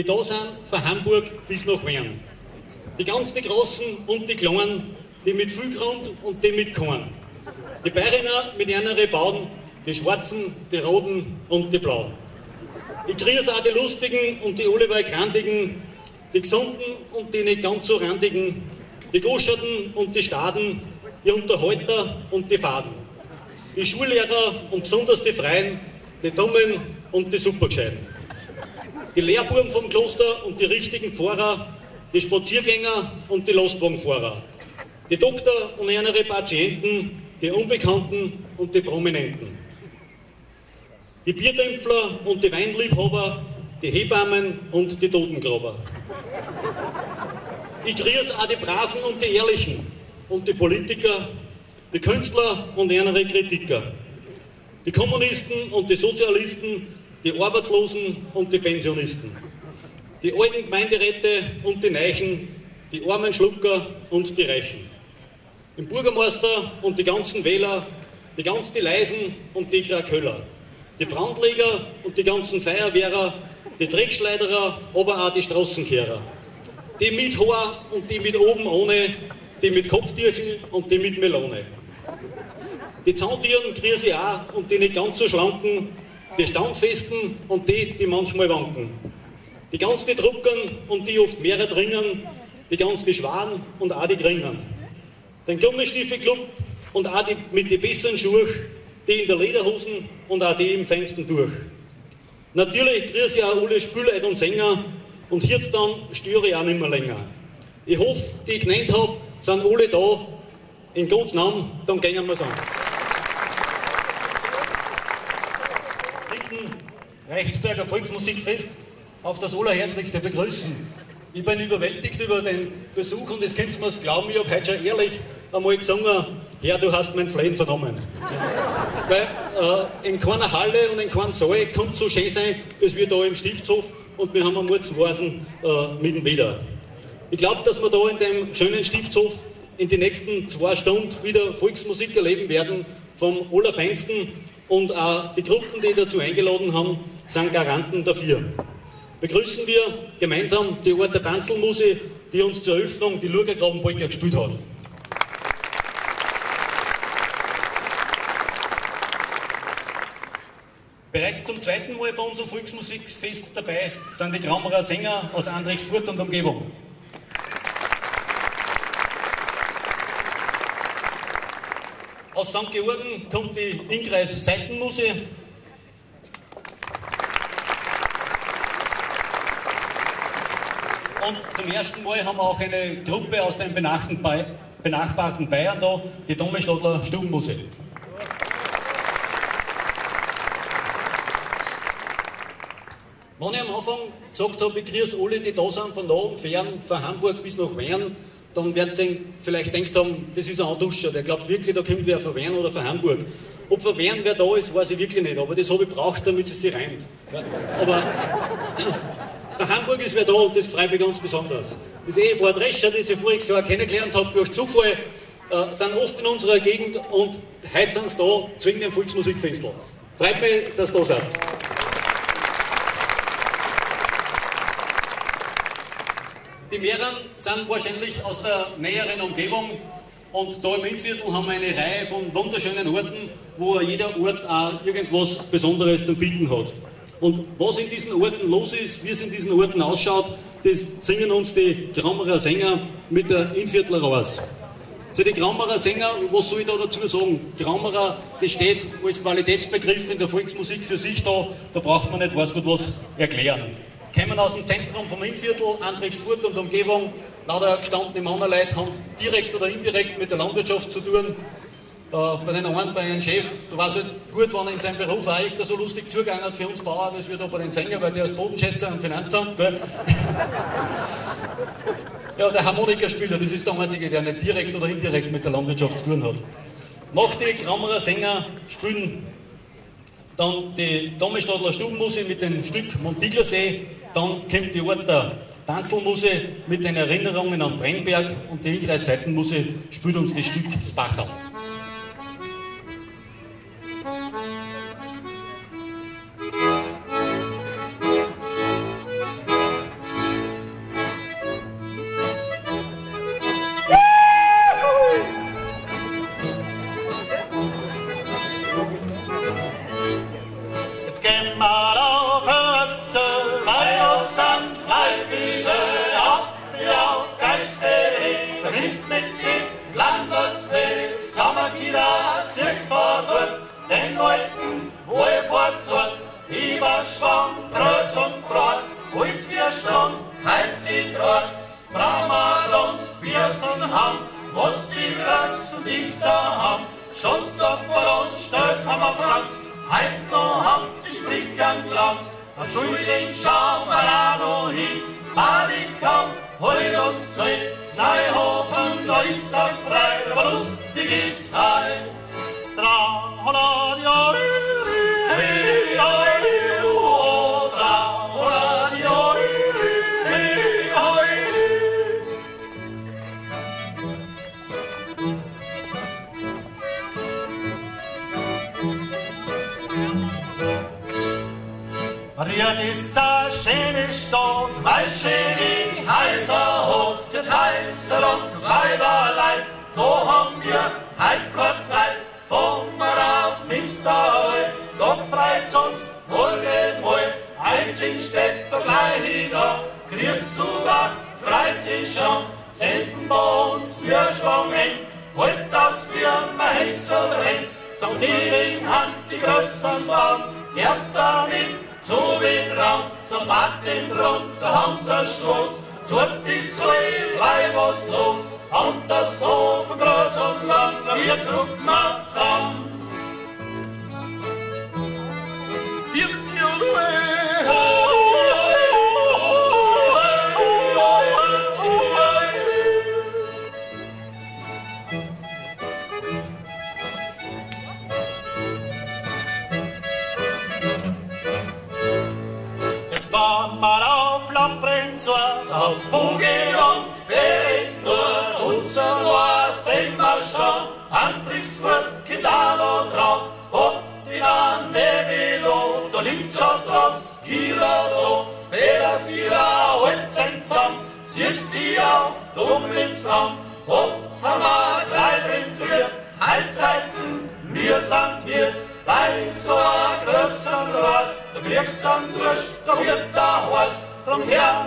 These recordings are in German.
die da sind von Hamburg bis nach Wern. Die ganz die Großen und die Kleinen, die mit viel und die mit Korn. Die Bayeriner mit einer Bauen, die Schwarzen, die Roten und die Blauen. Ich grüße auch die Lustigen und die allweil Krantigen, die Gesunden und die nicht ganz so Randigen, die Goscherten und die Staden, die Unterhalter und die Faden, die Schullehrer und besonders die Freien, die Dummen und die Supergescheiten, die Lehrbuben vom Kloster und die richtigen Pfarrer, die Spaziergänger und die Lastwagenfahrer, die Doktor und ihre Patienten, die Unbekannten und die Prominenten, die Bierdämpfler und die Weinliebhaber, die Hebammen und die Totengraber. Ich grüße auch die Braven und die Ehrlichen und die Politiker, die Künstler und ihre Kritiker, die Kommunisten und die Sozialisten, die Arbeitslosen und die Pensionisten, die alten Gemeinderäte und die Neichen, die armen Schlucker und die Reichen, den Bürgermeister und die ganzen Wähler, die ganz die Leisen und die Kraköller, die Brandleger und die ganzen Feuerwehrer, die Dreckschleiderer, aber auch die Straßenkehrer, die mit Haar und die mit oben ohne, die mit Kopftierchen und die mit Melone. Die Zahntieren grüße ich auch und die nicht ganz so schlanken, die Standfesten und die, die manchmal wanken. Die ganz die Druckern und die oft mehrere dringen, die ganz die Schwan und auch die Gringern. Den Gummistiefelclub und auch die mit den besseren Schuhen, die in der Lederhosen und auch die im Fenster durch. Natürlich grüße ich auch alle Spülleute und Sänger und jetzt dann störe ich auch nicht mehr länger. Ich hoffe, die ich genannt habe, sind alle da. In Gottes Namen, dann gehen wir es an. Reichsberger Volksmusikfest auf das Allerherzlichste begrüßen. Ich bin überwältigt über den Besuch und das könnt ihr mir glauben, ich habe heute schon ehrlich einmal gesungen, Herr, du hast mein Flehen vernommen. Weil äh, in keiner Halle und in keinem Saal es so schön sein, als wir da im Stiftshof und wir haben am Murzenwasen äh, mitten wieder. Ich glaube, dass wir da in dem schönen Stiftshof in den nächsten zwei Stunden wieder Volksmusik erleben werden, vom Allerfeinsten und auch die Gruppen, die dazu eingeladen haben, sind Garanten dafür. Begrüßen wir gemeinsam die Ort der Tanzelmuse, die uns zur Eröffnung die Lurgergrabenpolka gespielt hat. Bereits zum zweiten Mal bei unserem Volksmusikfest dabei sind die Graumerer Sänger aus Andrechsfurt und Umgebung. Aus St. Georgen kommt die Inkreis Seitenmuse, Und zum ersten Mal haben wir auch eine Gruppe aus dem benachbarten Bayern da, die Domestadler Stubenmuse. Wenn ich am Anfang gesagt habe, ich grüße alle, die da sind, von nah und fern, von Hamburg bis nach Wern, dann werden Sie vielleicht denkt haben, das ist ein Anduscher, der glaubt wirklich, da kommt wer von Wern oder von Hamburg. Ob von Wern wer da ist, weiß ich wirklich nicht, aber das habe ich braucht, damit es sich reimt. Aber der Hamburg ist wer da und das freut mich ganz besonders. Das Ehepaar Drescher, das ich voriges Jahr kennengelernt habe, durch Zufall, äh, sind oft in unserer Gegend und heute sind sie da, zwingen den Volksmusikfestival. Freut mich, dass ihr da seid. Die mehreren sind wahrscheinlich aus der näheren Umgebung und da im Innviertel haben wir eine Reihe von wunderschönen Orten, wo jeder Ort auch irgendwas Besonderes zu bieten hat. Und was in diesen Orten los ist, wie es in diesen Orten ausschaut, das singen uns die Grammerer Sänger mit der Inviertler raus. Zu den Grammerer Sänger, was soll ich da dazu sagen? Grammerer, das steht als Qualitätsbegriff in der Volksmusik für sich da, da braucht man nicht, weiß Gott was, erklären. Kommen aus dem Zentrum vom Innviertel, Andrechsfurt und Umgebung, lauter gestandene Männerleute haben direkt oder indirekt mit der Landwirtschaft zu tun, bei den einen, bei einem Chef, da war es halt gut, wenn er in seinem Beruf auch öfter so lustig zugegangen hat für uns Bauern, als wir da bei den Sängern, weil der ist Bodenschätzer und Finanzamt. Ja, der Harmonikaspieler, das ist der einzige, der nicht direkt oder indirekt mit der Landwirtschaft zu tun hat. Nach die Grammerer Sänger spielen dann die Domestadler Stubenmusik mit dem Stück Montiglersee, dann kommt die Ort der Tanzelmuse mit den Erinnerungen an Brennberg und die Inkreis Seitenmuse spielt uns das Stück Spacherl. Biers und Ham, was die Rass und ich da haben, Schutz doch vor uns, stolz wir Franz, heut noch haben die Sprich an Glanz, verschuldig schauen wir noch hin, Badikam, hol das Zeug, Sneihofen, da ist er frei, aber lustig ist halt. Tra, hola, ja, hey, hey, Riet ist a schöne Stadt, weil schöne heißer Hut für Kaiser und Weiberleid. Da haben wir heut keine Zeit, fahren wir auf Minsterhall. Doch freut's uns morgen mal, eins in Städter gleich da. Grüßt sogar, freut sich schon, helfen bei uns wir schwungen. Wollt, dass wir mal Hässel rennt, zum Tier in Hand die größeren Baum, darfst da nicht zu wie Traum, zum Martin Grund, da haben sie Stoß, zu die Säule, bleib was los, und das Hofen groß und lang, wir zurück mal zusammen. Wir, Jetzt war mal auf Lamprenzor, aus Bugel und Bering nur, unser Lohr sehen wir schon, Antriebsfurt, Kindalo drauf, oft in an Nebelo, da liegt schon das Kirado, weder sie da Holzen zusammen, siehst die auf dunklen Zaum, oft haben wir Kleidrinsliert, Halbzeiten, mir sind wird, bei so a größeren Rost, du kriegst dann durch, da wird da Horst, drum her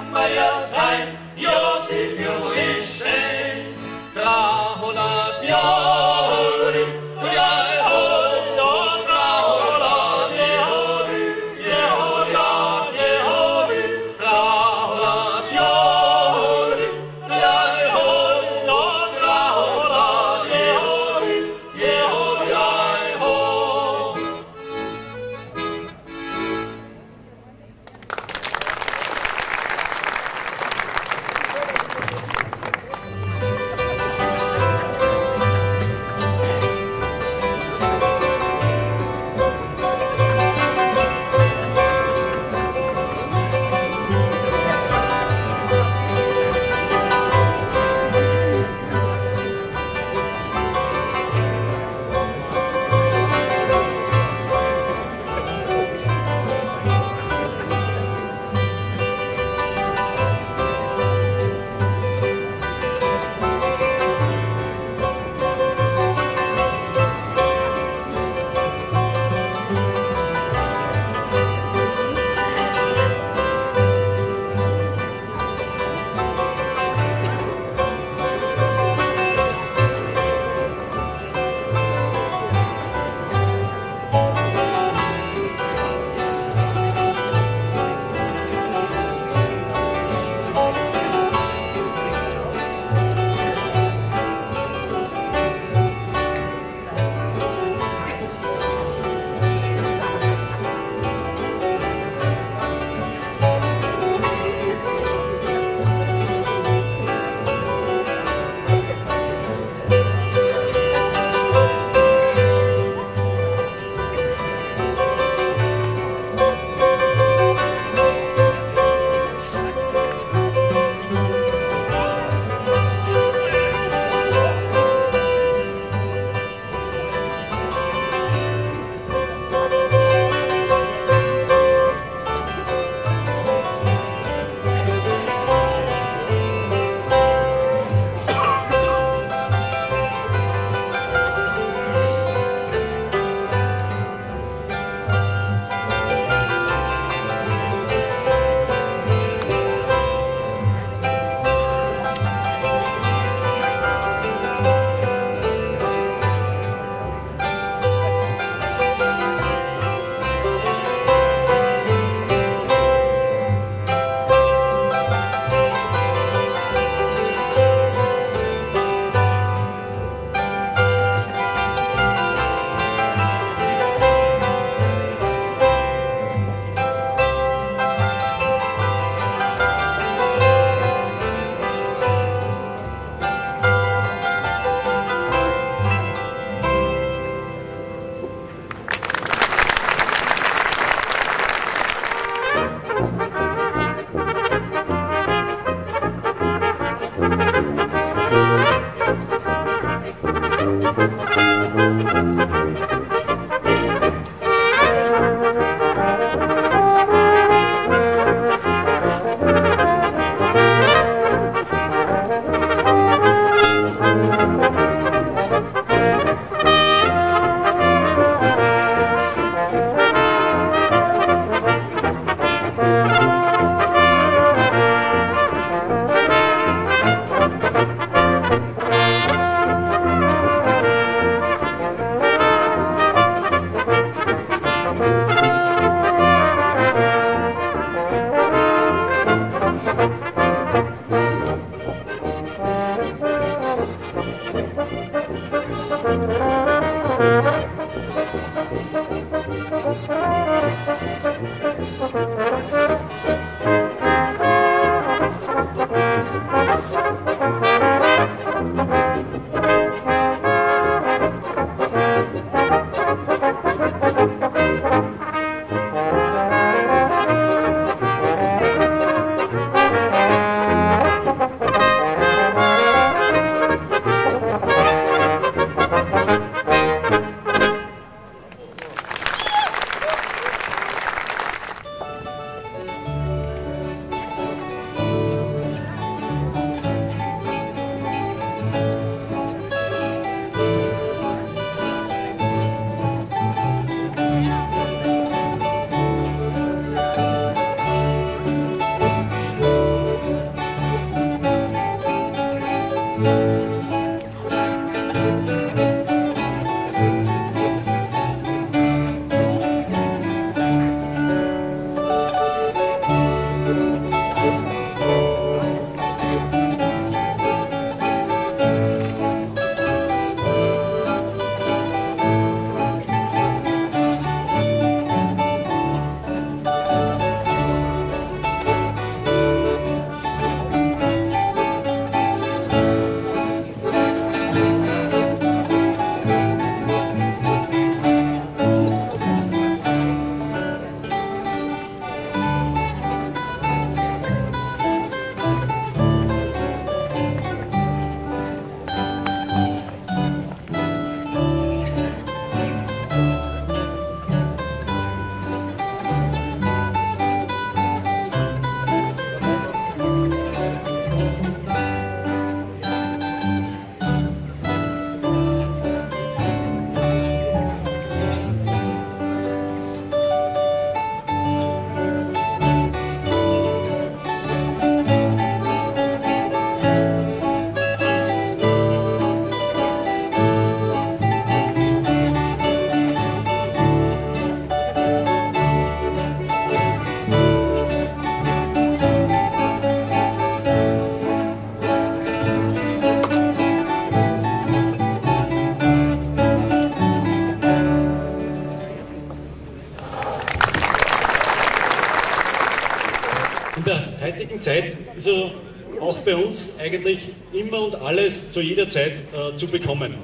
Zeit ist er auch bei uns eigentlich immer und alles zu jeder Zeit äh, zu bekommen.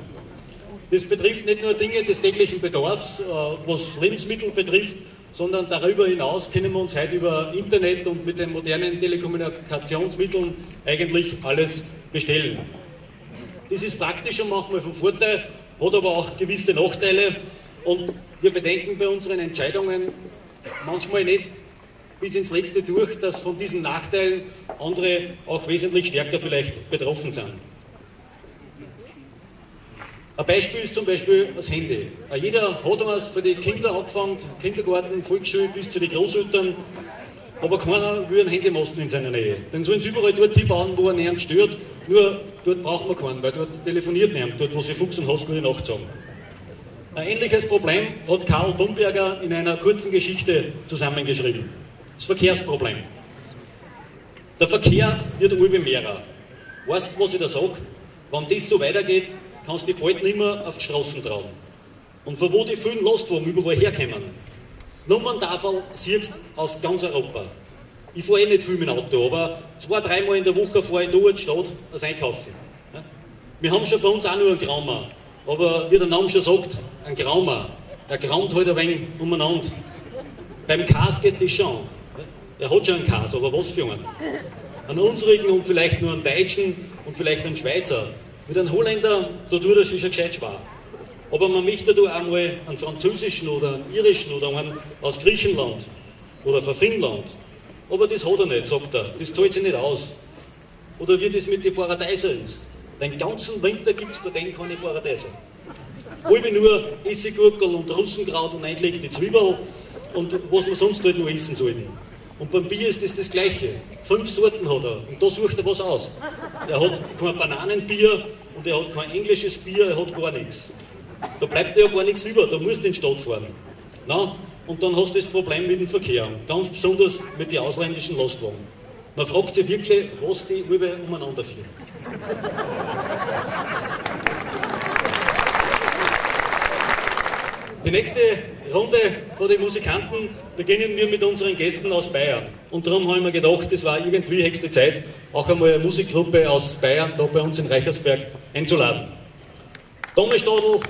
Das betrifft nicht nur Dinge des täglichen Bedarfs, äh, was Lebensmittel betrifft, sondern darüber hinaus können wir uns heute über Internet und mit den modernen Telekommunikationsmitteln eigentlich alles bestellen. Das ist praktisch und manchmal von Vorteil, hat aber auch gewisse Nachteile und wir bedenken bei unseren Entscheidungen manchmal nicht bis ins Letzte durch, dass von diesen Nachteilen andere auch wesentlich stärker vielleicht betroffen sind. Ein Beispiel ist zum Beispiel das Handy. Jeder hat was für die Kinder angefangen, Kindergarten, Volksschule bis zu den Großeltern, aber keiner will einen Handymasten in seiner Nähe. Denn sollen sie überall dort bauen, wo er niemand stört, nur dort braucht man keinen, weil dort telefoniert niemand, dort wo sie Fuchs und Haus gute Nacht sagen. Ein ähnliches Problem hat Karl Bumberger in einer kurzen Geschichte zusammengeschrieben. Das Verkehrsproblem. Der Verkehr wird immer mehrer. Weißt du, was ich da sage? Wenn das so weitergeht, kannst du dich bald nicht mehr auf die Straßen trauen. Und von wo die vielen Lastwagen überall herkommen. Nummerntafel siehst aus ganz Europa. Ich fahre eh nicht viel mit dem Auto, aber zwei, dreimal in der Woche fahre ich in die Stadt als Einkaufen. Wir haben schon bei uns auch nur einen Graumer. Aber wie der Name schon sagt, ein Graumer. Er graumt halt ein wenig umeinander. Beim Kas geht das schon. Er hat schon einen Kas, aber was für einen? Einen unsrigen und vielleicht nur einen Deutschen und vielleicht einen Schweizer. Mit einem Holländer, da tut er sich schon gescheit schwer. Aber man möchte da auch mal einen französischen oder einen irischen oder einen aus Griechenland oder von Finnland. Aber das hat er nicht, sagt er. Das zahlt sich nicht aus. Oder wie das mit den Paradeiser ist. Den ganzen Winter gibt es bei denen keine Paradeiser. Halbe nur Essiggurkel und Russenkraut und eingelegte Zwiebel und was man sonst halt nur essen sollten. Und beim Bier ist das das Gleiche. Fünf Sorten hat er und da sucht er was aus. Er hat kein Bananenbier und er hat kein englisches Bier, er hat gar nichts. Da bleibt ja gar nichts über, da musst du in die Stadt fahren. Na, und dann hast du das Problem mit dem Verkehr, ganz besonders mit den ausländischen Lastwagen. Man fragt sich wirklich, was die überall umeinander führen. Die nächste Runde von den Musikanten beginnen wir mit unseren Gästen aus Bayern. Und darum haben wir gedacht, es war irgendwie höchste Zeit, auch einmal eine Musikgruppe aus Bayern da bei uns in Reichersberg einzuladen. Dommestadl,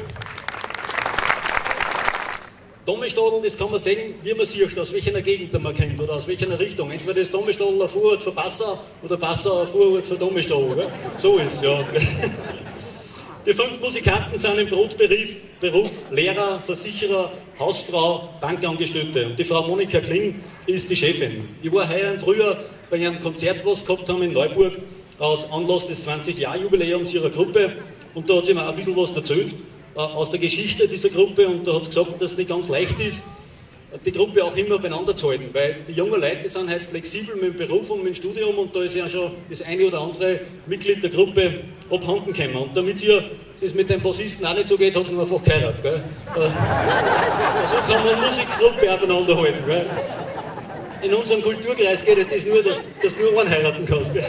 Dommestadl, das kann man sehen, wie man sieht, aus welcher Gegend man kennt oder aus welcher Richtung. Entweder ist Dommestadl ein Vorort für Passau oder Passau ein Vorort für Dommestadl. So ist es, ja. Die fünf Musikanten sind im Brotberuf Beruf Lehrer, Versicherer, Hausfrau, Bankangestellte. Und die Frau Monika Kling ist die Chefin. Ich war heuer im Frühjahr bei einem Konzert, was gehabt haben in Neuburg, aus Anlass des 20-Jahr-Jubiläums ihrer Gruppe. Und da hat sie mir ein bisschen was erzählt äh, aus der Geschichte dieser Gruppe und da hat sie gesagt, dass es nicht ganz leicht ist, die Gruppe auch immer beieinander zu halten, weil die jungen Leute sind halt flexibel mit dem Beruf und mit dem Studium und da ist ja schon das eine oder andere Mitglied der Gruppe abhanden gekommen. Und damit ihr das mit dem Bassisten auch nicht so geht, hat sie ihn einfach geheiratet. Gell? Äh, so kann man Musikgruppe auch beieinander halten. Gell? In unserem Kulturkreis geht es nur, dass, dass nur einen heiraten kannst. Gell?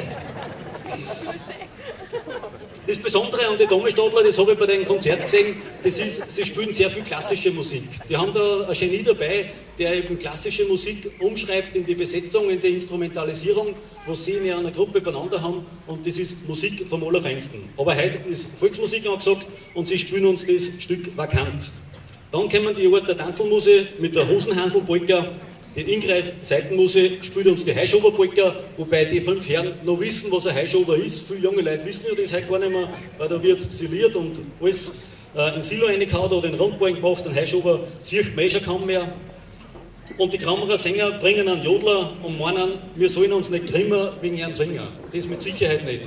Das Besondere an den Domestadler, das habe ich bei den Konzerten gesehen, das ist, sie spielen sehr viel klassische Musik. Die haben da ein Genie dabei, der eben klassische Musik umschreibt in die Besetzung, in die Instrumentalisierung, was sie in einer Gruppe beieinander haben und das ist Musik vom Allerfeinsten. Aber heute ist Volksmusik angesagt und sie spielen uns das Stück vakant. Dann kommen die Ort der Tanzelmuse mit der Hosenhanselpolka den Inkreis Seitenmuse spielt uns die Heischoberpolka, wobei die fünf Herren noch wissen, was ein Heischober ist. Viele junge Leute wissen ja das heute gar nicht mehr, weil da wird siliert und alles äh, in Silo reingehauen oder in Rundballen gemacht. Ein Heischober sieht man eh schon kaum mehr. Und die Kammerer Sänger bringen einen Jodler und meinen, wir sollen uns nicht grimmen wegen einem Sänger. Das mit Sicherheit nicht.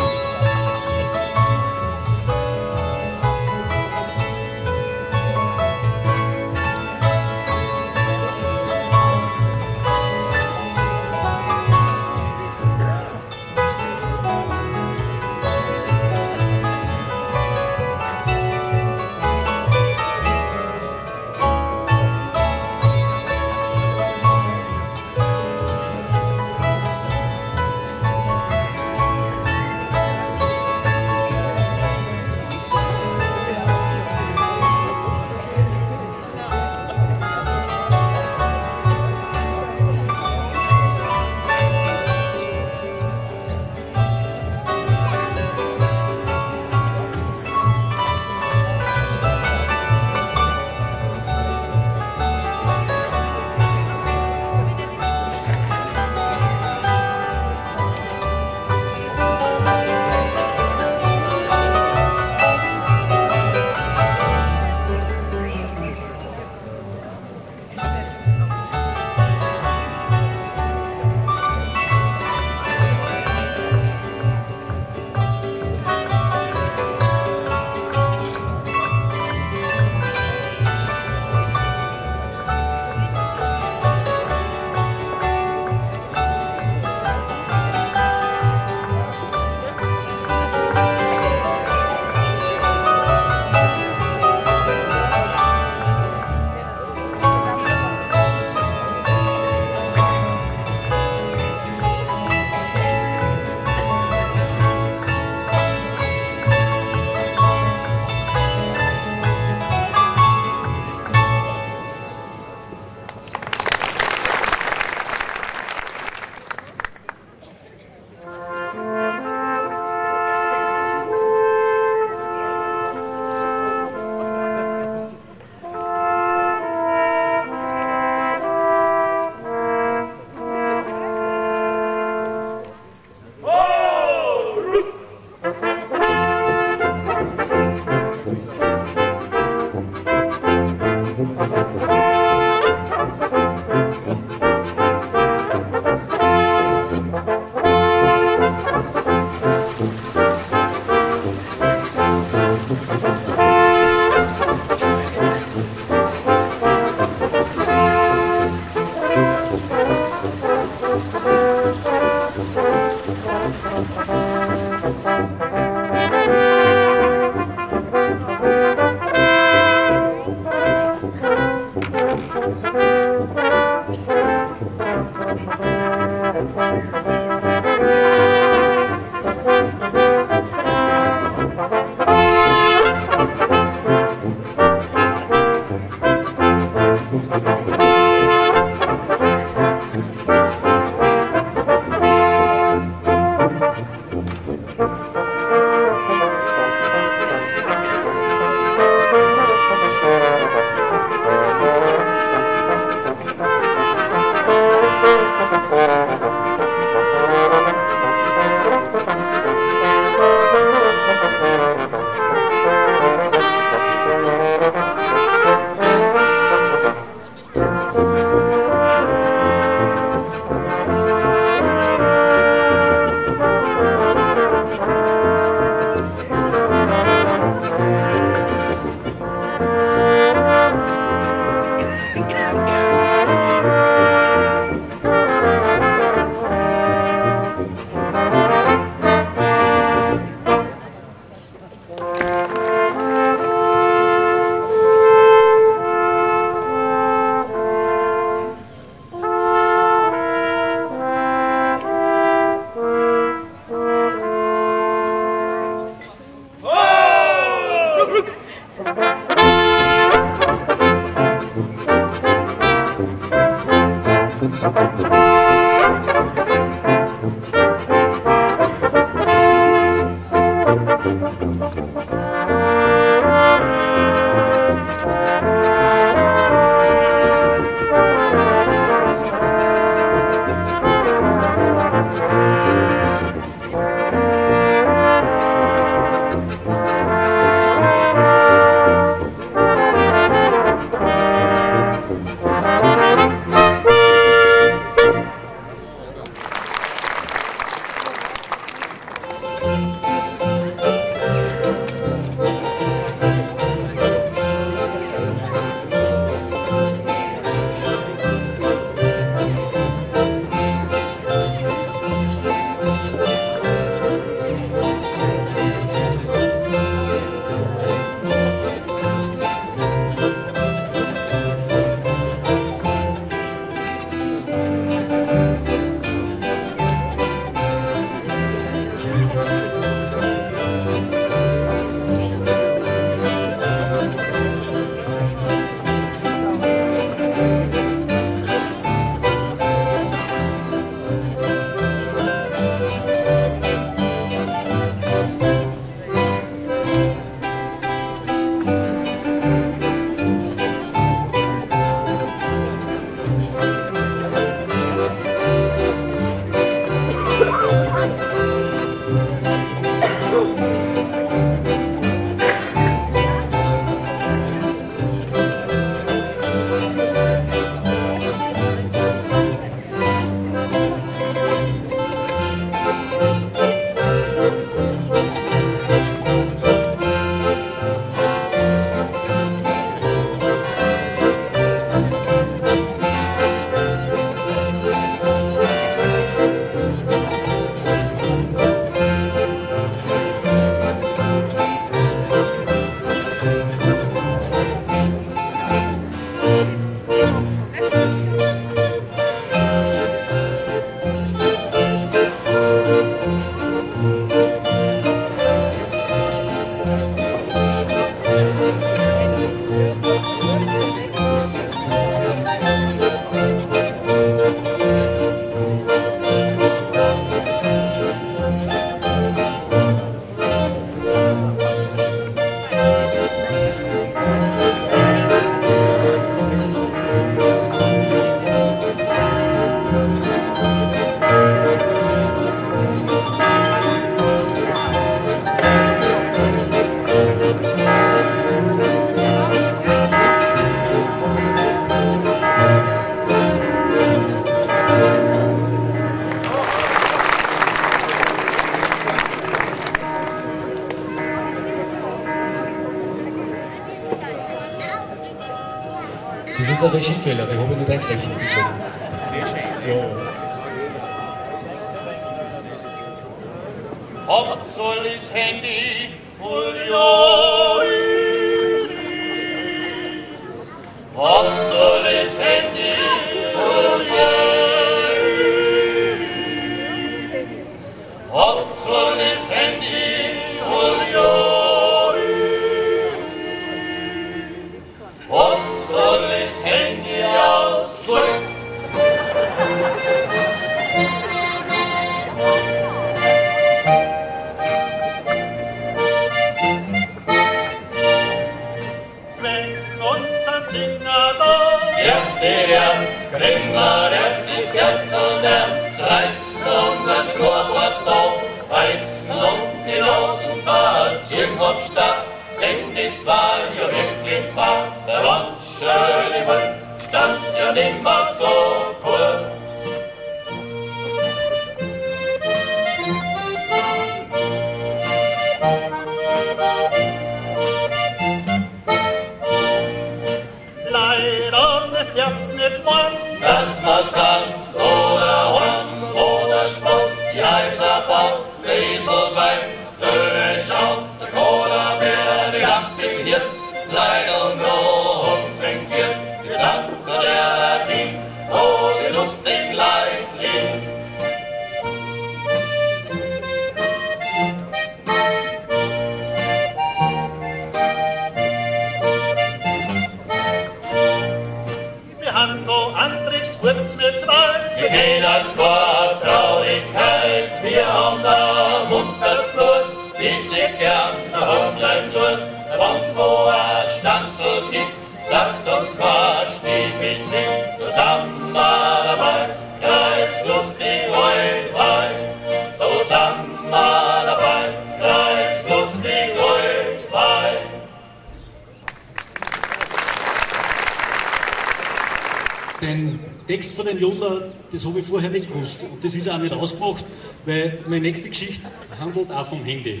Und das ist auch nicht ausgemacht, weil meine nächste Geschichte handelt auch vom Handy.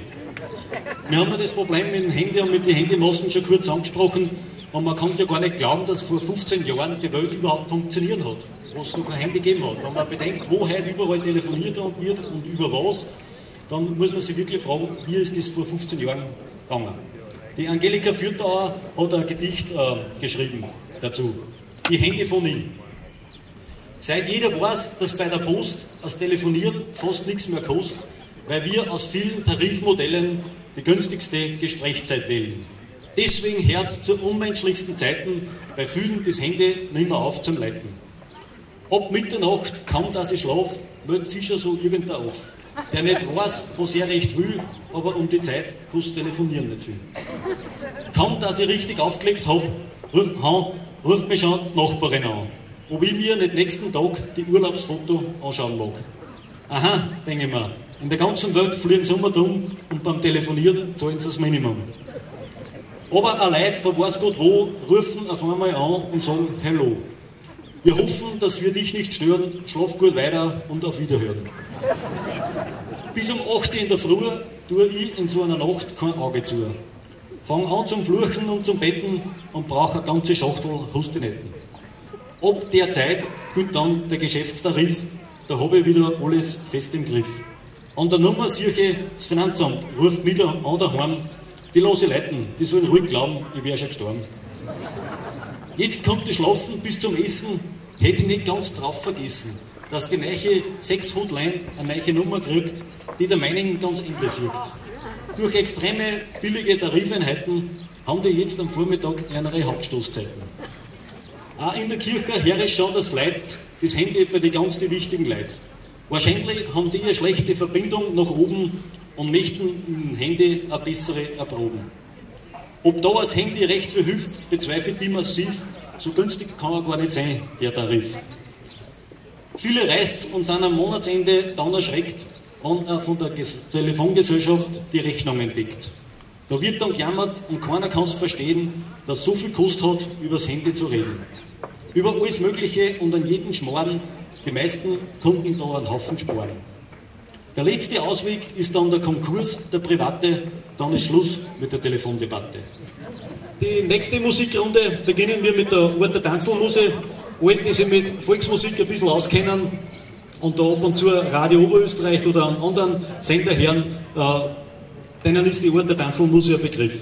Wir haben ja das Problem mit dem Handy und mit den Handymassen schon kurz angesprochen. Und man kann ja gar nicht glauben, dass vor 15 Jahren die Welt überhaupt funktionieren hat, wo es noch kein Handy gegeben hat. Wenn man bedenkt, wo heute überall telefoniert wird und über was, dann muss man sich wirklich fragen, wie ist das vor 15 Jahren gegangen. Die Angelika Fürthauer hat ein Gedicht äh, geschrieben dazu. Die Handyphonie. Seit jeder weiß, dass bei der Post das Telefonieren fast nichts mehr kostet, weil wir aus vielen Tarifmodellen die günstigste Gesprächszeit wählen. Deswegen hört zu unmenschlichsten Zeiten bei vielen das Handy nicht mehr auf zum Leiten. Ab Mitternacht, kaum dass ich schlaf, meldet sicher so irgendein auf, der nicht weiß, was er recht will, aber um die Zeit kostet Telefonieren nicht viel. Kaum dass ich richtig aufgelegt habe, ruft, ruft mich schon die Nachbarin an, ob ich mir nicht nächsten Tag die Urlaubsfoto anschauen mag. Aha, denke ich mir, in der ganzen Welt fliegen sie immer dumm und beim Telefonieren zahlen sie das Minimum. Aber ein Leute von weiß Gott wo rufen auf einmal an und sagen Hallo. Wir hoffen, dass wir dich nicht stören, schlaf gut weiter und auf Wiederhören. Bis um 8 Uhr in der Früh tue ich in so einer Nacht kein Auge zu. Fang an zum Fluchen und zum Betten und brauche eine ganze Schachtel Hustinetten. Ab der Zeit gilt dann der Geschäftstarif, da habe ich wieder alles fest im Griff. An der Nummer sehe das Finanzamt ruft wieder an daheim, die lasse ich leiten, die sollen ruhig glauben, ich wäre schon gestorben. Jetzt kommt ich schlafen bis zum Essen, hätte ich nicht ganz drauf vergessen, dass die neue 6 Hotline eine neue Nummer kriegt, die der meinigen ganz interessiert. Durch extreme billige Tarifeinheiten haben die jetzt am Vormittag eine Hauptstoßzeiten. Auch in der Kirche her ist schon das Leid, das Handy bei den ganz die wichtigen Leuten. Wahrscheinlich haben die eine schlechte Verbindung nach oben und möchten dem Handy eine bessere erproben. Ob da das Handy recht viel hilft, bezweifelt ich massiv. So günstig kann er gar nicht sein, der Tarif. Viele reißt und sind am Monatsende dann erschreckt, wenn er von der Ges Telefongesellschaft die Rechnung entdeckt. Da wird dann gejammert und keiner kann es verstehen, dass so viel Kost hat, über das Handy zu reden. Über alles Mögliche und an jeden Schmoren, die meisten Kunden da einen Haufen sparen. Der letzte Ausweg ist dann der Konkurs, der private, dann ist Schluss mit der Telefondebatte. Die nächste Musikrunde beginnen wir mit der Orter Tanzelmuse. Alten, die sich mit Volksmusik ein bisschen auskennen und da ab und zu Radio Oberösterreich oder an anderen Sender hören, äh, denen ist die Orter Tanzelmuse ein Begriff.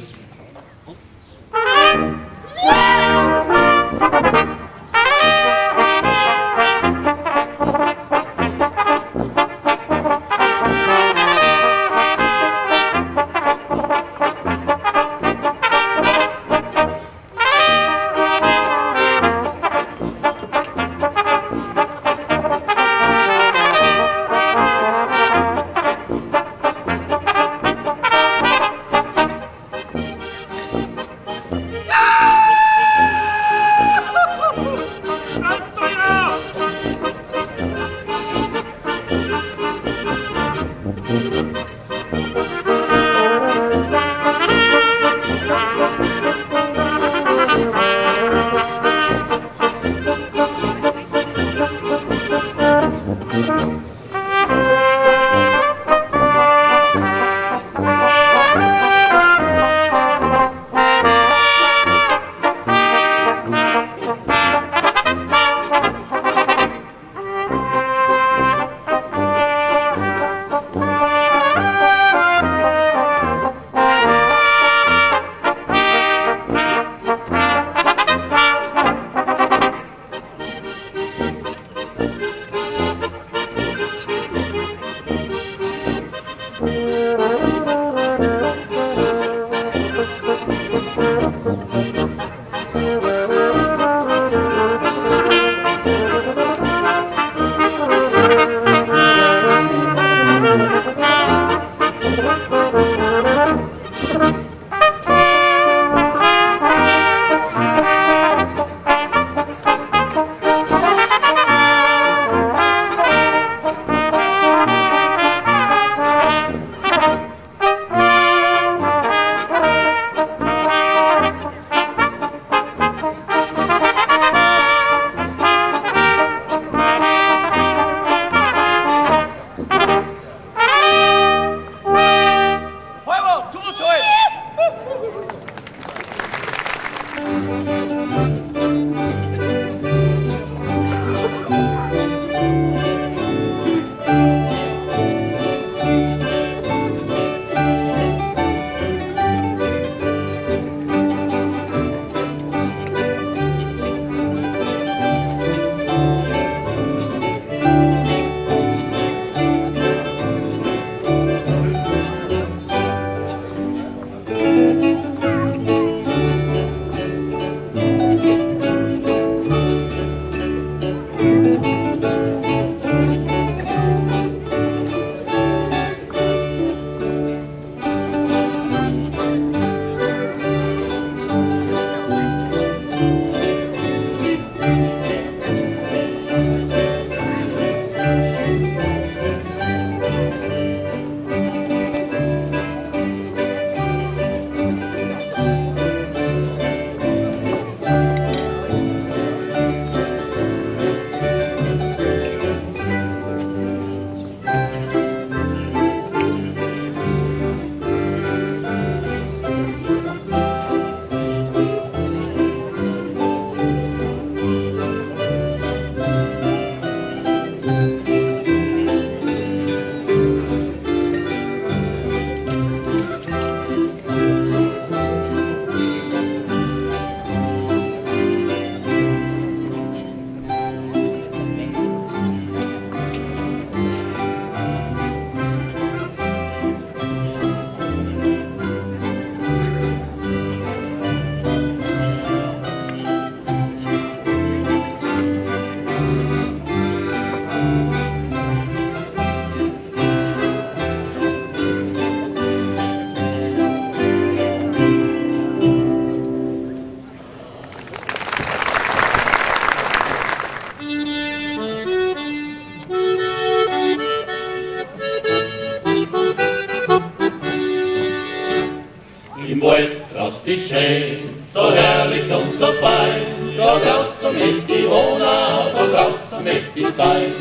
die so herrlich und so fein. Da draußen liegt die Ona, da draußen liegt die Sein.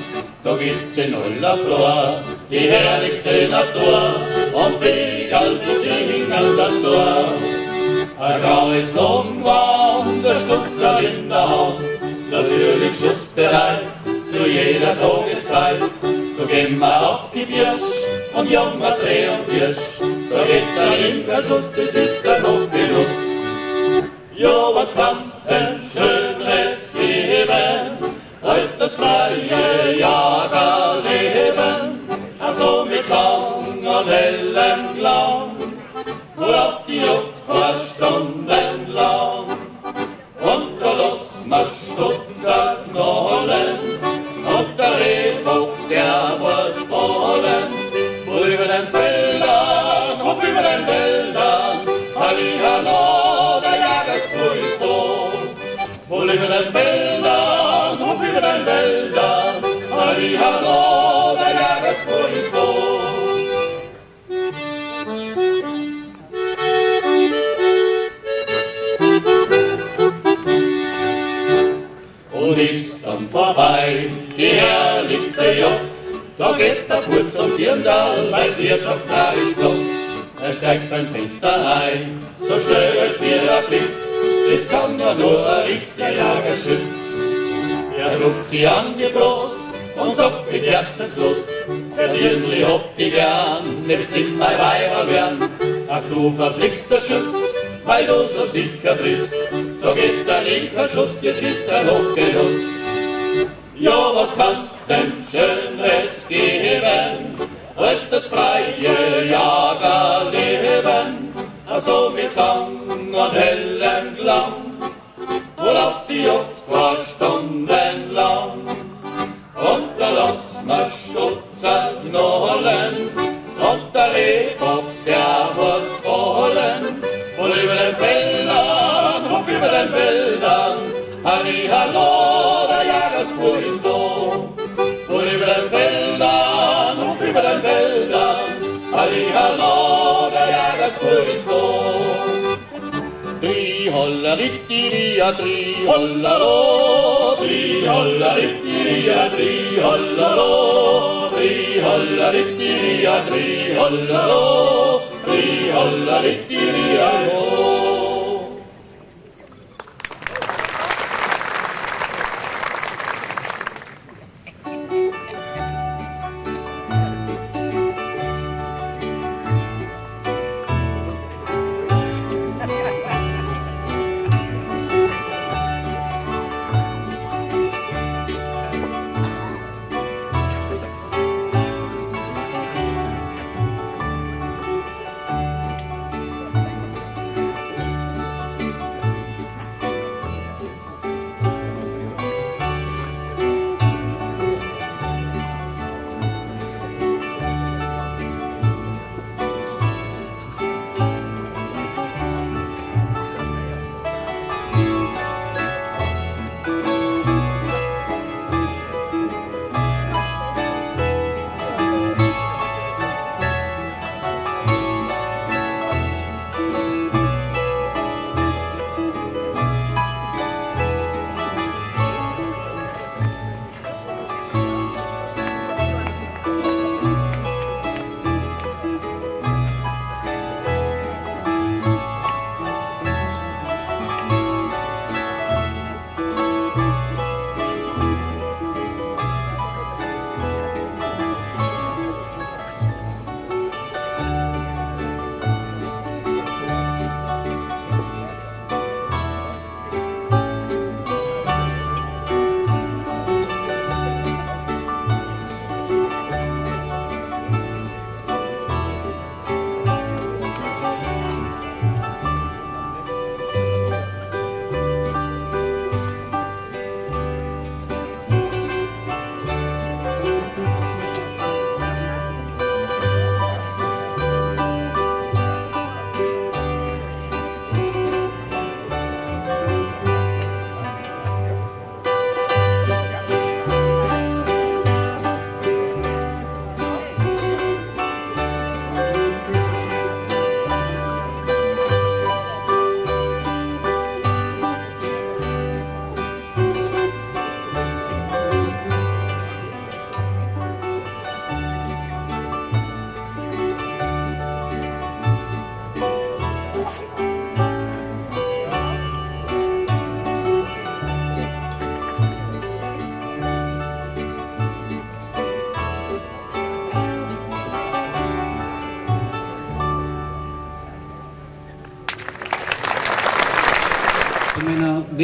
Da gibt's in Ullaflor die herrlichste Natur und viel halt die Singen dazu. Ein graues Lungbaum, der Stutzer in der Hand, natürlich schussbereit zu jeder Tageszeit. So gehen wir auf die Birsch und jungen Dreh und Birsch. Ritter im Verschuss, das ist der Hochgenuss. Ja, was kann's denn Schönes geben, als das freie Jagerleben? Also mit Song und hellem Glanz, worauf die Jugend paar Stunden lang. Und da lass macht Stutzer knollen, und der Rehbock, der vorbei, die herrlichste Jocht. Da geht der Putz und Dirndal, weil die Wirtschaft da ist blott. Er steigt beim Fenster ein, so schnell als wie ein Blitz, das kann ja nur ein richtiger Jagerschütz. Er guckt sie an die Brust und sagt mit Herzenslust, Herr Dirndli, ich hab dich gern, nimmst dich mein Weiber werden. Ach du verflixter Schütz, weil du so sicher bist, da geht der linker Schuss, das ist ein Hochgenuss. Ja, was kannst denn Schönes geben, Lässt das freie Jagerleben? also mit Sang und hellem Klang, wohl auf die Jagd war Stunden lang. Und da lass ma Stutzer knollen, und lebt auf der was tiri-a tri-hallalo, tri-halla tri-hallalo, tri-halla tri-hallalo, tri-halla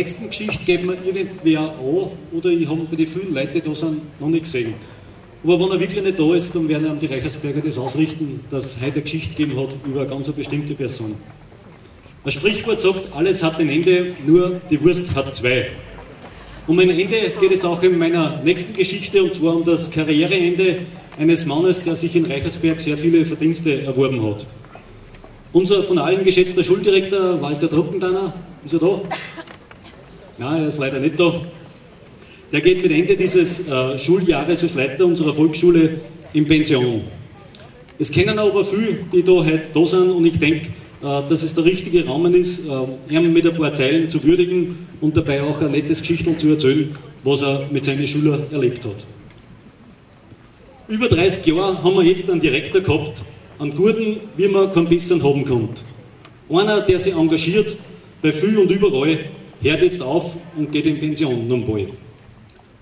nächsten Geschichte geht mir irgendwer an oder ich habe bei den vielen Leuten, die da sind, noch nicht gesehen. Aber wenn er wirklich nicht da ist, dann werden ihm die Reichersberger das ausrichten, dass es heute eine Geschichte gegeben hat über eine ganz bestimmte Person. Ein Sprichwort sagt, alles hat ein Ende, nur die Wurst hat zwei. Um ein Ende geht es auch in meiner nächsten Geschichte, und zwar um das Karriereende eines Mannes, der sich in Reichersberg sehr viele Verdienste erworben hat. Unser von allen geschätzter Schuldirektor Walter Trockendanner, ist er da? Nein, er ist leider nicht da. Der geht mit Ende dieses äh, Schuljahres als Leiter unserer Volksschule in Pension. Es kennen aber viele, die da heute da sind und ich denke, äh, dass es der richtige Rahmen ist, äh, ihn mit ein paar Zeilen zu würdigen und dabei auch ein nettes Geschichtel zu erzählen, was er mit seinen Schülern erlebt hat. Über 30 Jahre haben wir jetzt einen Direktor gehabt, einen guten, wie man keinen besseren haben kann. Einer, der sich engagiert, bei viel und überall, hört jetzt auf und geht in Pension nun bald.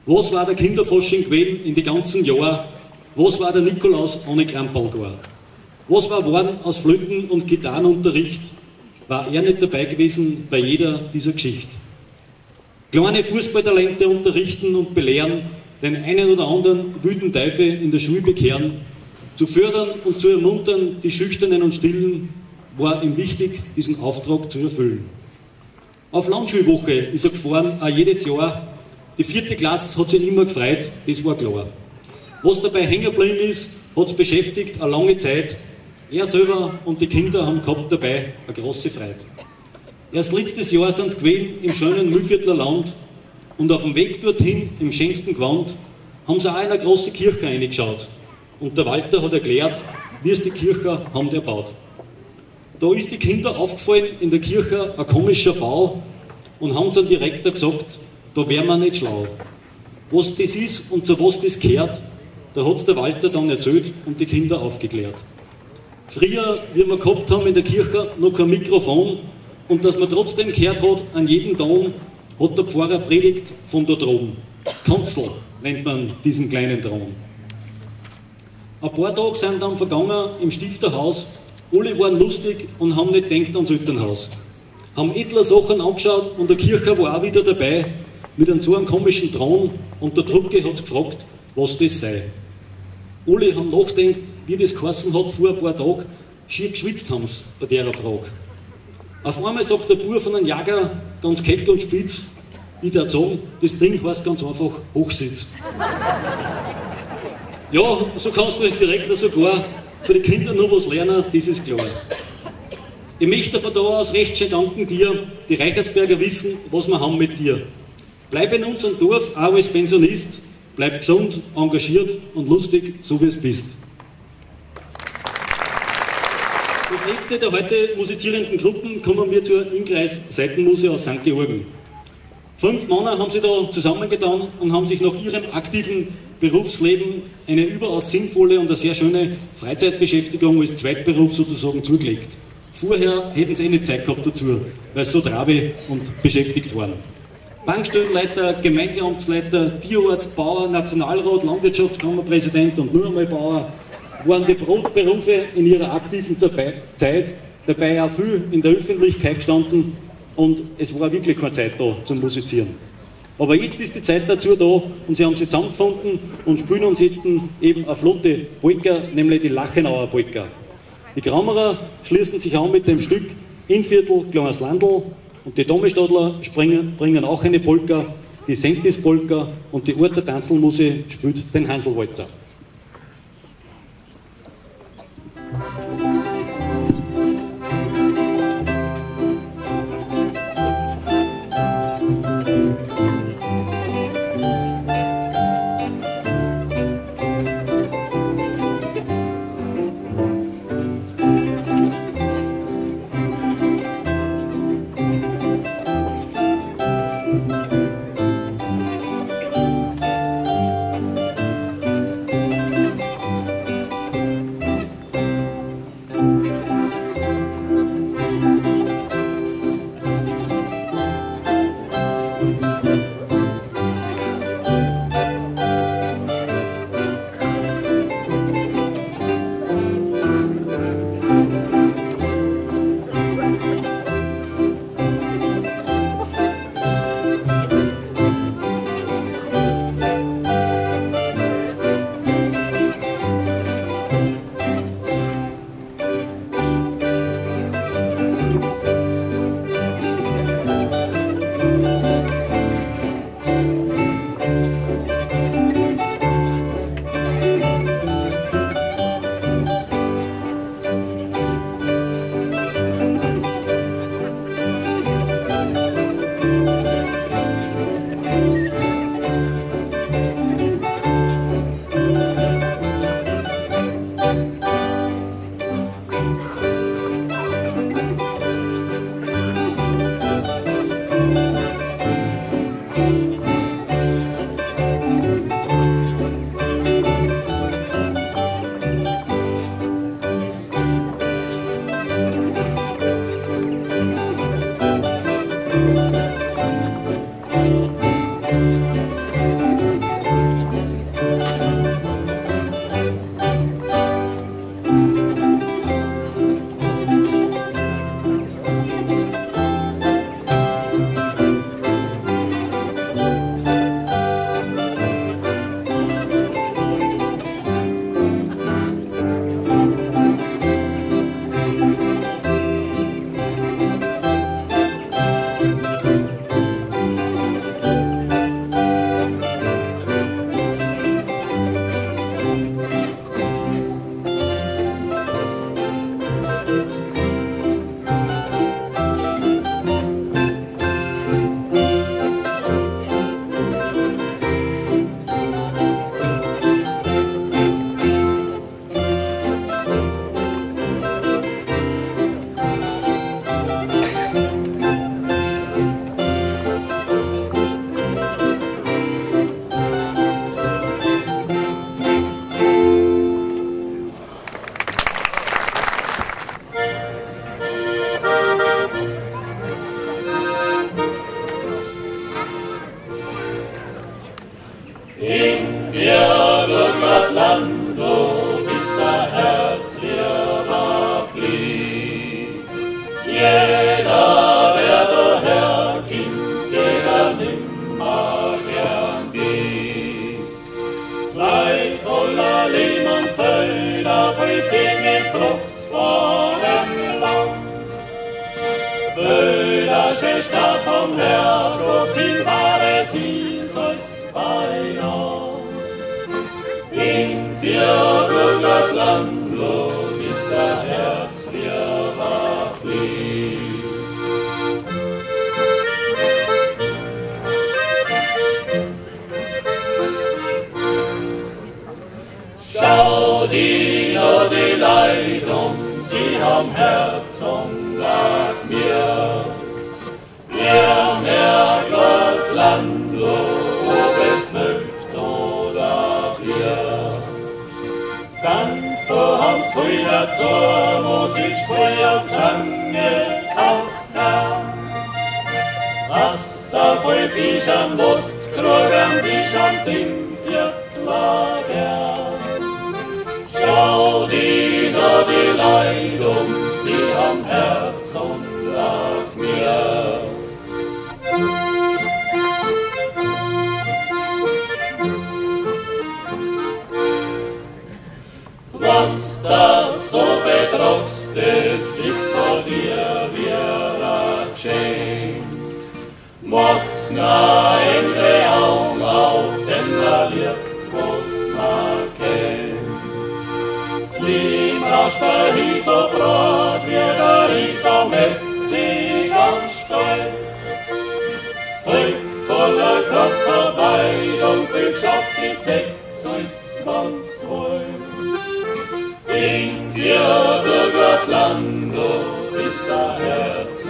Was war der Kinderforschung gewesen in den ganzen Jahren? Was war der Nikolaus ohne Krampalgar? Was war worden aus Flöten- und Gitarrenunterricht? War er nicht dabei gewesen bei jeder dieser Geschichte? Kleine Fußballtalente unterrichten und belehren, den einen oder anderen wüden Teufel in der Schule bekehren, zu fördern und zu ermuntern, die Schüchternen und Stillen, war ihm wichtig, diesen Auftrag zu erfüllen. Auf Landschulwoche ist er gefahren, auch jedes Jahr. Die vierte Klasse hat sich immer gefreut, das war klar. Was dabei hängen geblieben ist, hat es beschäftigt, eine lange Zeit. Er selber und die Kinder haben gehabt dabei eine große Freude. Erst letztes Jahr sind sie gewesen im schönen Mühlviertler Land und auf dem Weg dorthin, im schönsten Gewand, haben sie auch in eine große Kirche reingeschaut. Und der Walter hat erklärt, wie es die Kirche haben erbaut. Da ist die Kinder aufgefallen in der Kirche ein komischer Bau und haben zum Direktor gesagt, da wären wir nicht schlau. Was das ist und zu was das gehört, da hat es der Walter dann erzählt und die Kinder aufgeklärt. Früher, wie wir gehabt haben in der Kirche, noch kein Mikrofon und dass man trotzdem gehört hat, an jedem Ton hat der Pfarrer predigt von da droben. Kanzel nennt man diesen kleinen Thron. Ein paar Tage sind dann vergangen im Stifterhaus. Alle waren lustig und haben nicht gedacht ans Elternhaus. Haben etliche Sachen angeschaut und der Kirche war auch wieder dabei mit einem so einem komischen Thron und der Drucke hat gefragt, was das sei. Alle haben nachgedacht, wie das geheißen hat vor ein paar Tagen, schier geschwitzt haben sie bei der Frage. Auf einmal sagt der Bub von einem Jager ganz kett und spitz, ich würde sagen, das Ding heißt ganz einfach Hochsitz. Ja, so kannst du als Direktor sogar für die Kinder nur was lernen, das ist klar. Ich möchte von da aus recht schön danken dir, die Reichersberger wissen, was wir haben mit dir. Bleib in unserem Dorf, auch als Pensionist, bleib gesund, engagiert und lustig, so wie es bist. Als letzte der heute musizierenden Gruppen kommen wir zur Inkreis Seitenmuse aus St. Georgen. Fünf Männer haben sich da zusammengetan und haben sich nach ihrem aktiven Berufsleben eine überaus sinnvolle und eine sehr schöne Freizeitbeschäftigung als Zweitberuf sozusagen zugelegt. Vorher hätten sie eh nicht Zeit gehabt dazu, weil sie so trabe und beschäftigt waren. Bankstellenleiter, Gemeindeamtsleiter, Tierarzt, Bauer, Nationalrat, Landwirtschaftskammerpräsident und nur einmal Bauer waren die Brotberufe in ihrer aktiven Zeit dabei auch viel in der Öffentlichkeit gestanden und es war wirklich keine Zeit da zum Musizieren. Aber jetzt ist die Zeit dazu da und sie haben sich zusammengefunden und spielen uns jetzt eben eine flotte Polka, nämlich die Lachenauer Polka. Die Kramerer schließen sich an mit dem Stück Inviertel, kleines Landl und die Domestadler bringen auch eine Polka, die Sentis Polka und die Orter Tanzelmuse spielt den Hanselwalzer. Trotz des sich vor dir wir geschenkt. Macht's nah im Raum auf, dem da liebt, was kennt. Das Leben rauscht der Ries so breit, wie der Ries mächtig und stolz. Das Volk voller Kraft vorbei, und viel geschafft ist sechs, als man's wohl. In fjärde Verslando ist der Herz.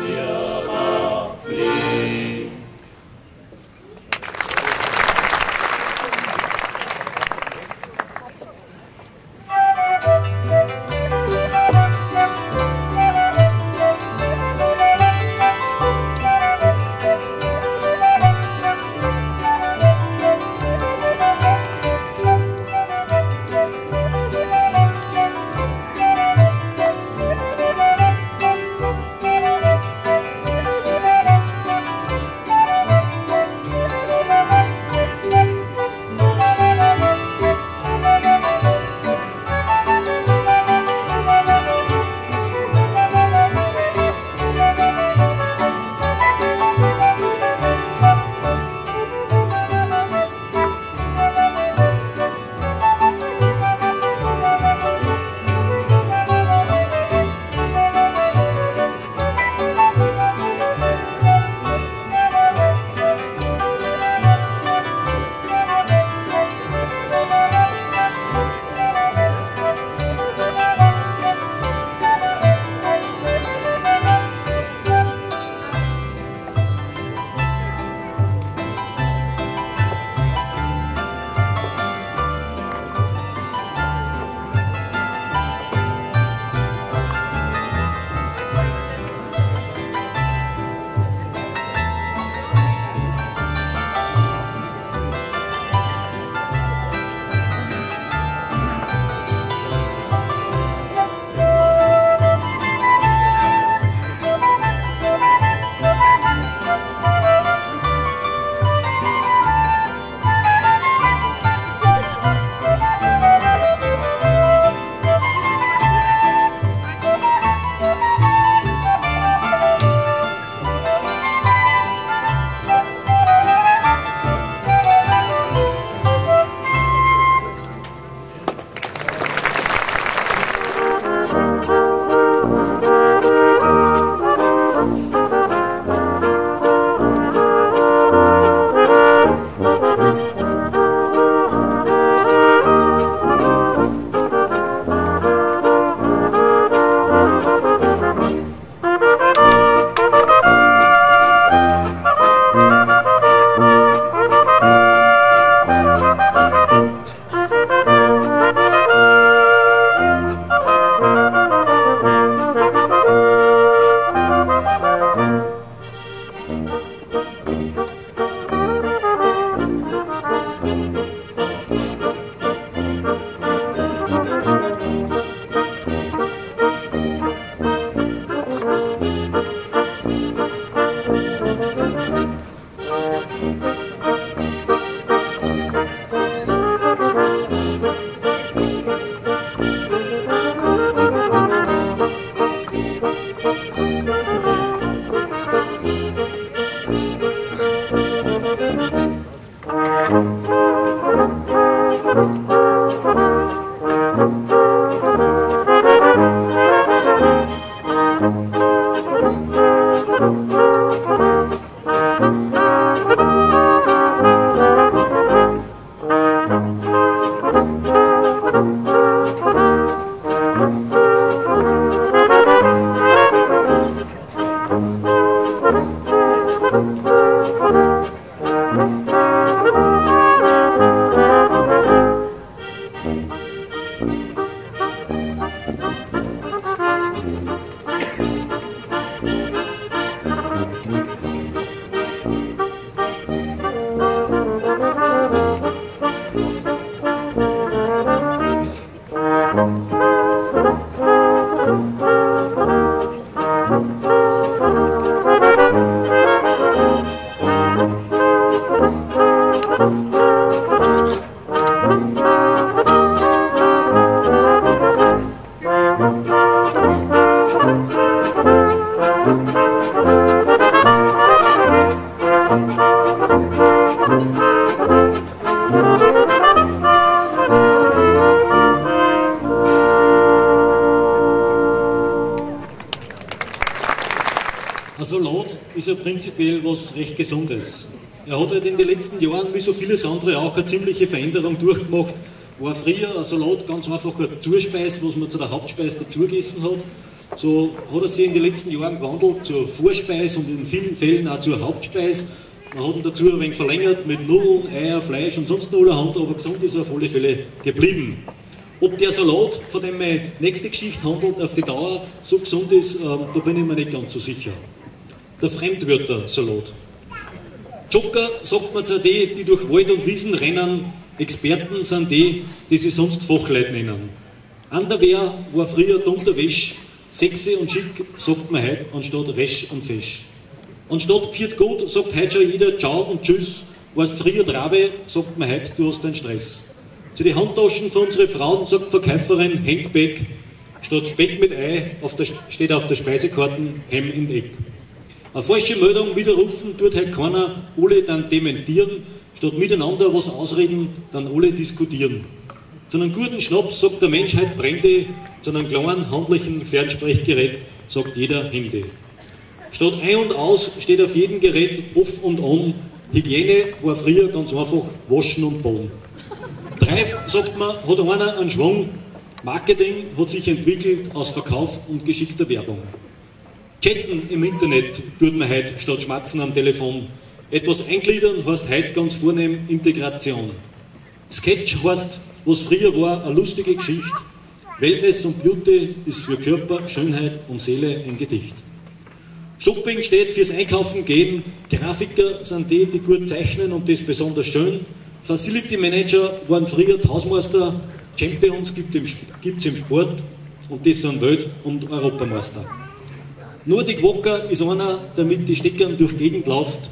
Vieles andere auch, eine ziemliche Veränderung durchgemacht. War früher ein Salat ganz einfach ein Zuspeis, was man zu der Hauptspeise dazugegessen hat. So hat er sich in den letzten Jahren gewandelt zur Vorspeis und in vielen Fällen auch zur Hauptspeis. Man hat ihn dazu ein wenig verlängert mit Nudeln, Eier, Fleisch und sonst noch allerhand, aber gesund ist er auf alle Fälle geblieben. Ob der Salat, von dem meine nächste Geschichte handelt, auf die Dauer so gesund ist, ähm, da bin ich mir nicht ganz so sicher. Der Fremdwörter-Salat. Joker sagt man zu denen, die durch Wald und Wiesen rennen, Experten sind die, die sie sonst Fachleute nennen. Underwear war früher die Unterwäsche, sexy und schick sagt man heute anstatt resch und fesch. Anstatt viert gut sagt heute schon jeder Ciao und Tschüss, warst früher Trabe, sagt man heute, du hast einen Stress. Zu den Handtaschen von unseren Frauen sagt Verkäuferin Handbag, statt Speck mit Ei auf der, steht auf der Speisekarte Hemm in Eck. Eine falsche Meldung widerrufen tut halt keiner, alle dann dementieren, statt miteinander was ausreden, dann alle diskutieren. Zu einem guten Schnaps sagt der Menschheit Brände, zu einem kleinen handlichen Fernsprechgerät sagt jeder Hände. Statt ein und aus steht auf jedem Gerät off und on. Hygiene war früher ganz einfach waschen und bauen. Dreif, sagt man, hat einer einen Schwung. Marketing hat sich entwickelt aus Verkauf und geschickter Werbung. Chatten im Internet tut man heute statt Schmatzen am Telefon. Etwas eingliedern heißt heute ganz vornehm Integration. Sketch heißt, was früher war, eine lustige Geschichte. Wellness und Beauty ist für Körper, Schönheit und Seele ein Gedicht. Shopping steht fürs Einkaufen gehen. Grafiker sind die, die gut zeichnen und das besonders schön. Facility Manager waren früher Hausmeister. Champions gibt es im Sport und das sind Welt- und Europameister. Nordic Walker ist einer, der mit die Steckern durch die Gegend läuft.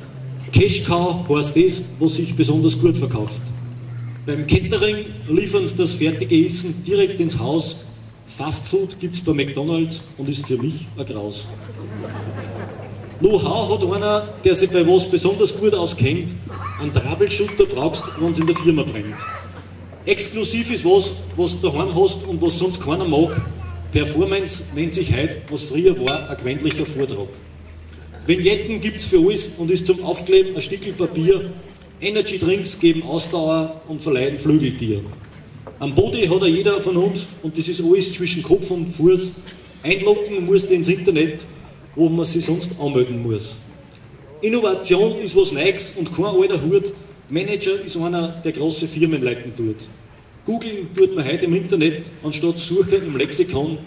Cash Cow heißt das, was sich besonders gut verkauft. Beim Catering liefern sie das fertige Essen direkt ins Haus. Fast Food gibt es bei McDonalds und ist für mich ein Graus. Know-how hat einer, der sich bei was besonders gut auskennt. Einen Troubleshooter brauchst, wenn es in der Firma brennt. Exklusiv ist was, was du daheim hast und was sonst keiner mag. Performance nennt sich heute, was früher war, ein gewöhnlicher Vortrag. Vignetten gibt es für alles und ist zum Aufkleben ein Stickel Papier. Energy Drinks geben Ausdauer und verleihen Flügeltier. Am Body hat er jeder von uns und das ist alles zwischen Kopf und Fuß. Einloggen musst ins Internet, wo man sich sonst anmelden muss. Innovation ist was Neues und kein alter Hut. Manager ist einer, der große Firmen leiten tut. Googeln tut man heute im Internet anstatt Suche im Lexikon.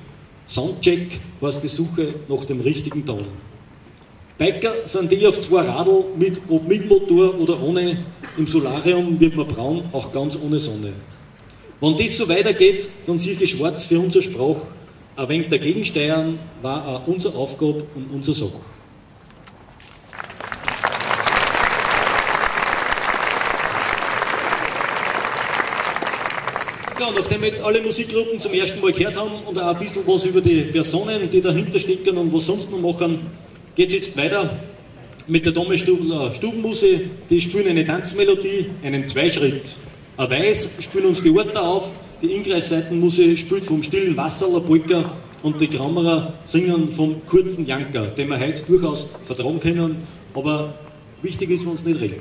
Soundcheck heißt die Suche nach dem richtigen Ton. Biker sind die auf zwei Radl, mit, ob mit Motor oder ohne. Im Solarium wird man braun, auch ganz ohne Sonne. Wenn das so weitergeht, dann sehe ich schwarz für unser Spruch. Ein wenig dagegen steuern war auch unsere Aufgabe und unser Sache. Ja, nachdem wir jetzt alle Musikgruppen zum ersten Mal gehört haben und auch ein bisschen was über die Personen, die dahinter stecken und was sonst noch machen, geht es jetzt weiter mit der Dome Stubenmuse. Die spielen eine Tanzmelodie, einen Zweischritt. Ein Weiß spielen uns die Orte auf, die Ingreisseitenmusik spielt vom stillen Wasserler Polka und die Grammerer singen vom kurzen Janker, den wir heute durchaus vertrauen können, aber wichtig ist, wenn es nicht regnet.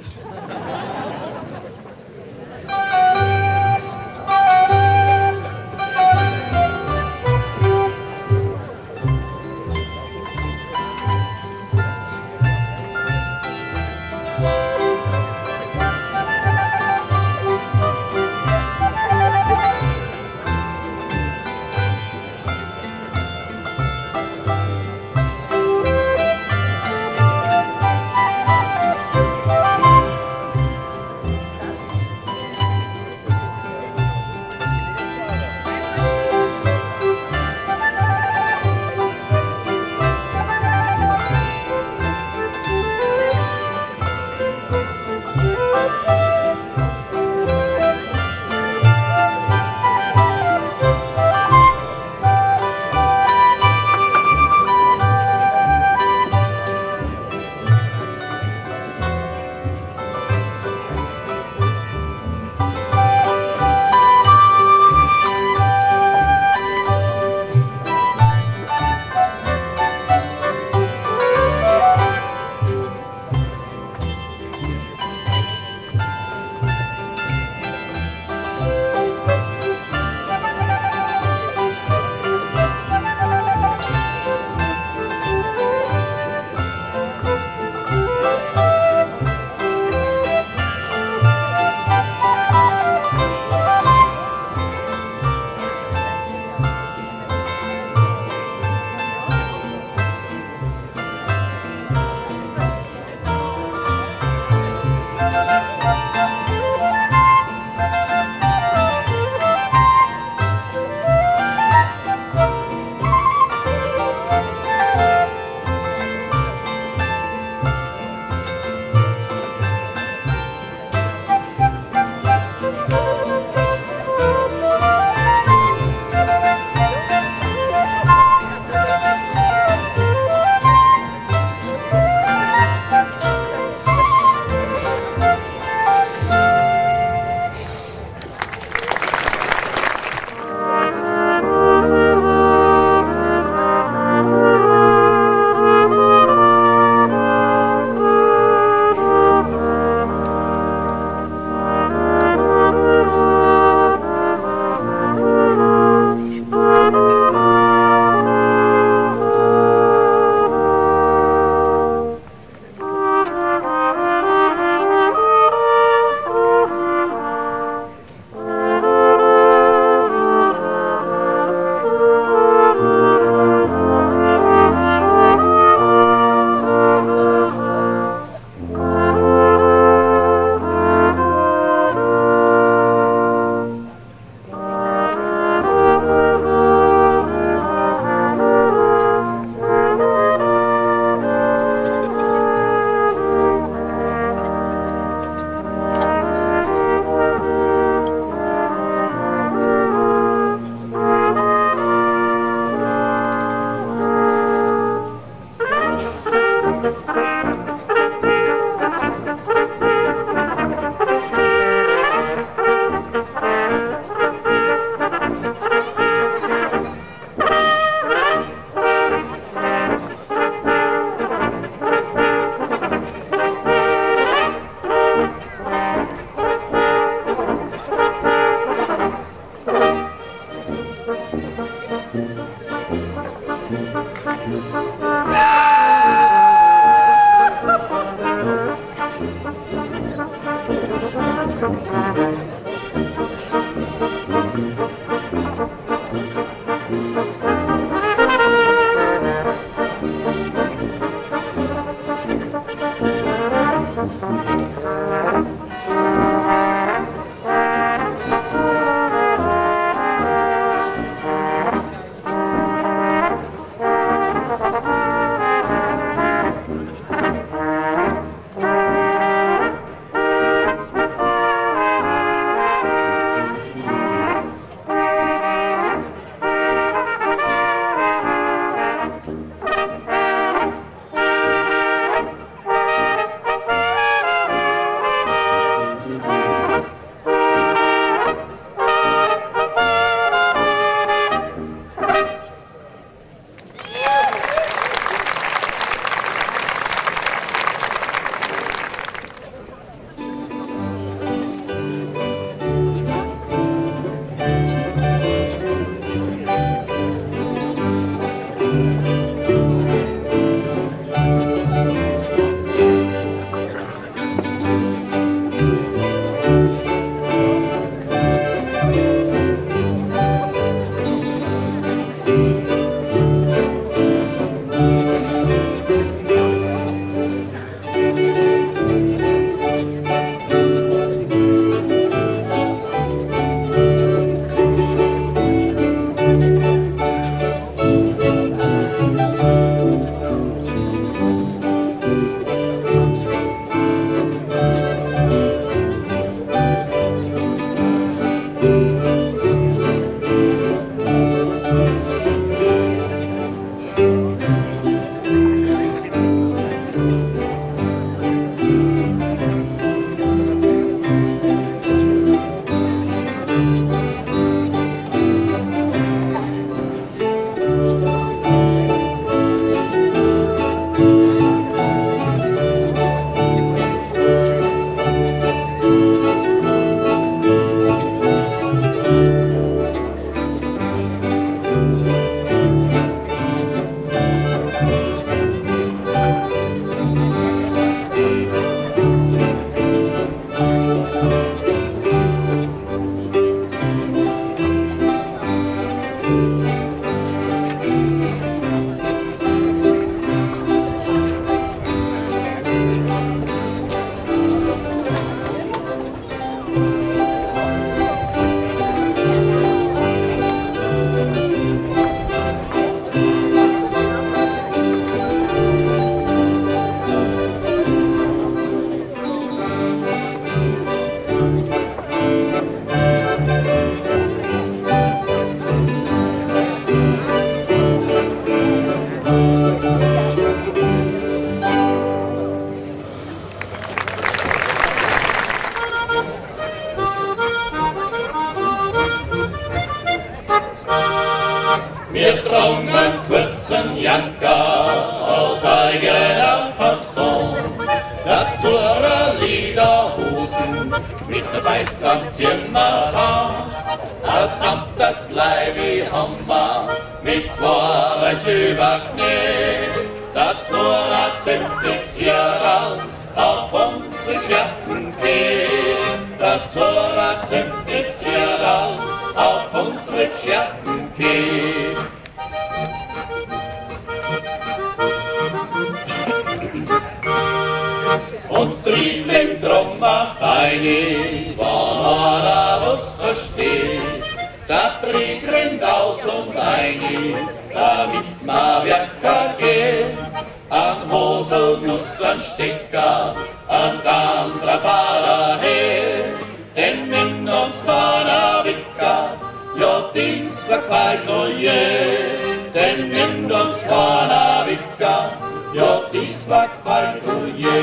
O je.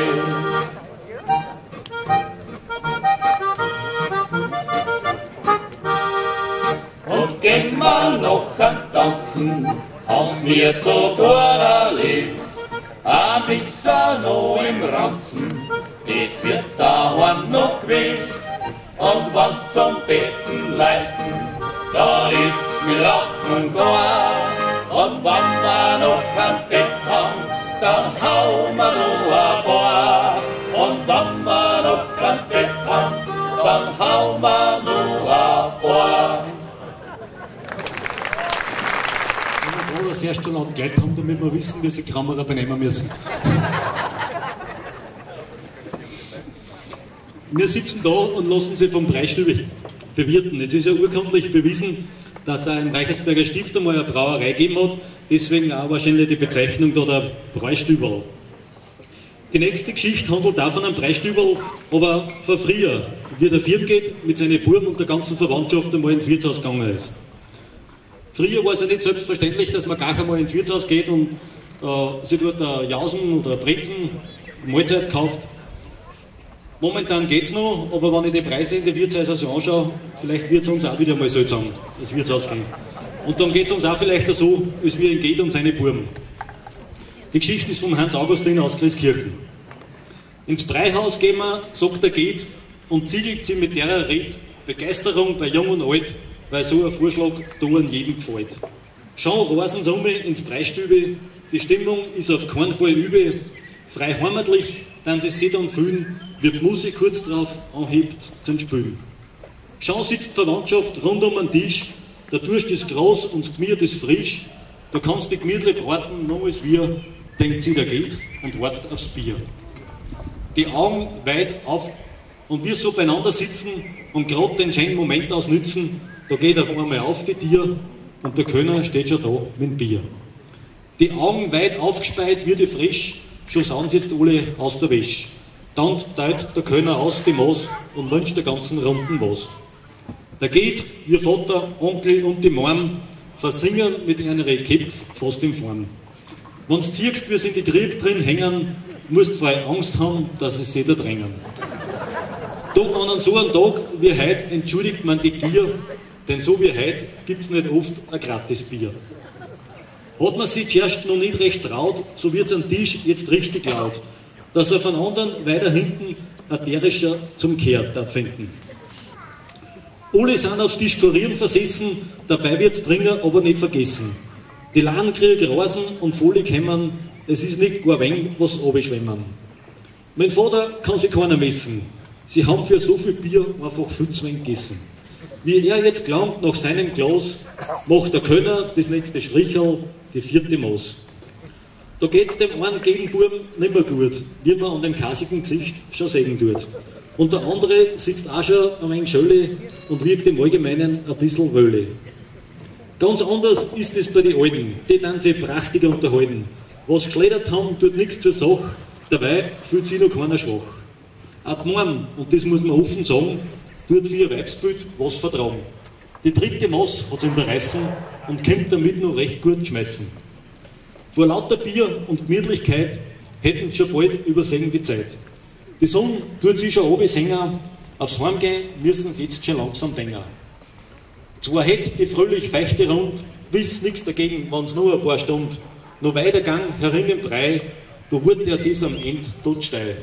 Und gehen wir noch ans Tanzen, haben wir zu Lebens, ein bisschen noch im Ranzen, es wird daheim noch gewiss. Und wenn's zum Betten leiten, dann ist mir Lachen gar. Und wenn wir noch ein Bett haben, dann wir noch ein paar. Und wenn wir noch ein Bett haben, dann hauen wir noch ein paar. Ich bin froh, dass Sie erst so laut geleitet haben, damit wir wissen, wie Sie Kamera benehmen müssen. Wir sitzen da und lassen sie vom Preisstübe bewirten. Es ist ja urkundlich bewiesen, dass er im Reichersberger Stift einmal eine Brauerei gegeben hat, deswegen auch wahrscheinlich die Bezeichnung da der Preisstüberl. Die nächste Geschichte handelt auch von einem Preisstüberl, aber von früher, wie der Firm geht, mit seinen Buben und der ganzen Verwandtschaft einmal ins Wirtshaus gegangen ist. Früher war es ja nicht selbstverständlich, dass man gar einmal ins Wirtshaus geht und äh, sich dort Jausen oder Brezen, Mahlzeit kauft. Momentan geht es noch, aber wenn ich die Preise in den Wirtshäusern so anschaue, vielleicht wird es uns auch wieder mal seltsam, das Wirtshaus gehen. Und dann geht es uns auch vielleicht so, als wie ein geht und seine Buben. Die Geschichte ist von Hans Augustin aus Christkirchen. Ins Breihaus gehen wir, sagt er geht, und ziegelt sie mit der Red Begeisterung bei Jung und Alt, weil so ein Vorschlag da an jedem gefällt. Schon rasen sie um ins Preisstübe, die Stimmung ist auf keinen Fall übel, frei heimatlich, dann sie sich dann fühlen, wird die Musik kurz drauf anhebt zum Spülen. Schon sitzt Verwandtschaft rund um den Tisch, der Durst ist groß und das Gemüt ist frisch, da kannst du gemütlich warten, noch als wir, denkt sie, der geht und wartet aufs Bier. Die Augen weit auf und wir so beieinander sitzen und gerade den schönen Moment ausnützen, da geht auf einmal auf die Tier und der Könner steht schon da mit dem Bier. Die Augen weit aufgespeit, wird frisch, schon sind sie jetzt alle aus der Wäsche. Dann teilt der Könner aus die Maß und wünscht der ganzen Runden was. Da geht ihr Vater, Onkel und die Mom versingen mit einer Köpf fast im Form. Wenn du siehst, wie sie in die Krieg drin hängen, musst frei Angst haben, dass es sie da drängen. Doch an so einem Tag wie heute entschuldigt man die Gier, denn so wie heute gibt es nicht oft ein gratis Bier. Hat man sich zuerst noch nicht recht traut, so wird es am Tisch jetzt richtig laut, dass er von anderen weiter hinten ein derischer zum Kehr finden. Alle sind aufs Diskurieren versessen, dabei wird's dringend, aber nicht vergessen. Die Laden kriegen Rasen und Folie kämmern, es ist nicht gar wenig, was abschwemmen. Mein Vater kann sich keiner messen. Sie haben für so viel Bier einfach viel zu wenig gegessen. Wie er jetzt glaubt, nach seinem Glas, macht der Könner das nächste Strichel, die vierte Maß. Da geht's dem einen Gegenbuben nimmer gut, wie man an dem kasigen Gesicht schon sehen tut. Und der andere sitzt auch schon ein wenig Schölle und wirkt im Allgemeinen ein bisschen Wöhle. Ganz anders ist es bei den Alten, die dann sich prächtiger unterhalten. Was geschleudert haben, tut nichts zur Sache, dabei fühlt sich noch keiner schwach. Auch die Mom, und das muss man offen sagen, tut für ihr Weibsbild was vertragen. Die dritte Maß hat sie überreißen und kommt damit noch recht gut schmeißen. Vor lauter Bier und Gemütlichkeit hätten schon bald übersehen die Zeit. Die Sonne tut sich schon oben hängen, aufs Heimgehen müssen sie jetzt schon langsam denken. Zwar hätte die fröhlich feuchte Rund wiss nichts dagegen, wenn es nur ein paar Stunden noch weitergang herin im Brei, da wird ja das am Ende totsteil.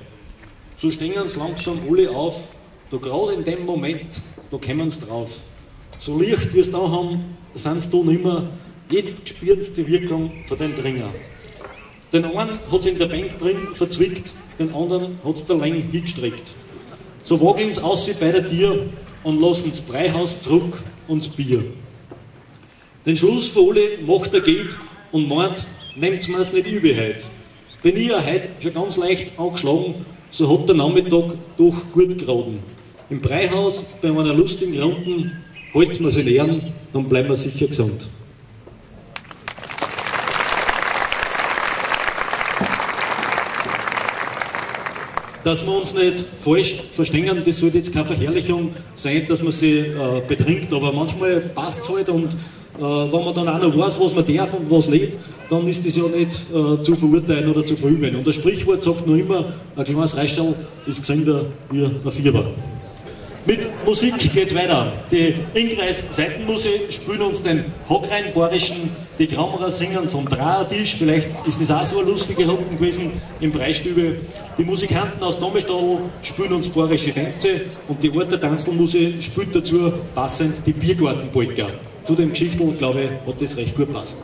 So sie langsam alle auf, da gerade in dem Moment, da kommen sie drauf. So leicht wie es da haben, sind sie da nimmer, jetzt spüren sie die Wirkung von den Dringer. Den einen hat es in der Bank drin verzwickt, den anderen hat es der Länge hingestreckt. So wageln sie aus bei der Tier und lassen das Breihaus zurück und das Bier. Den Schluss für alle macht er geht und meint, nehmt mir es nicht übel heute. Bin ich ja heute schon ganz leicht angeschlagen, so hat der Nachmittag doch gut geraden. Im Breihaus bei einer lustigen Runden halt's mir in Ehren, dann bleiben wir sicher gesund. Dass wir uns nicht falsch verstehen, das sollte jetzt keine Verherrlichung sein, dass man sie äh, betrinkt, aber manchmal passt es halt und äh, wenn man dann auch noch weiß, was man darf und was nicht, dann ist das ja nicht äh, zu verurteilen oder zu verüben. Und das Sprichwort sagt nur immer, ein kleines Reischel ist gesünder wie ein Vierer. Mit Musik geht's weiter. Die Ingreis Seitenmusik spielen uns den Hockrhein-Borischen, die Krammerer singen vom Drahertisch, vielleicht ist das auch so eine lustige Runde gewesen im Breistübe. Die Musikanten aus Domestadl spielen uns borische Tänze und die Orter Tanzelmusik spielt dazu passend die Biergartenpolka. Zu dem Geschichtel, glaube ich, hat das recht gut passt.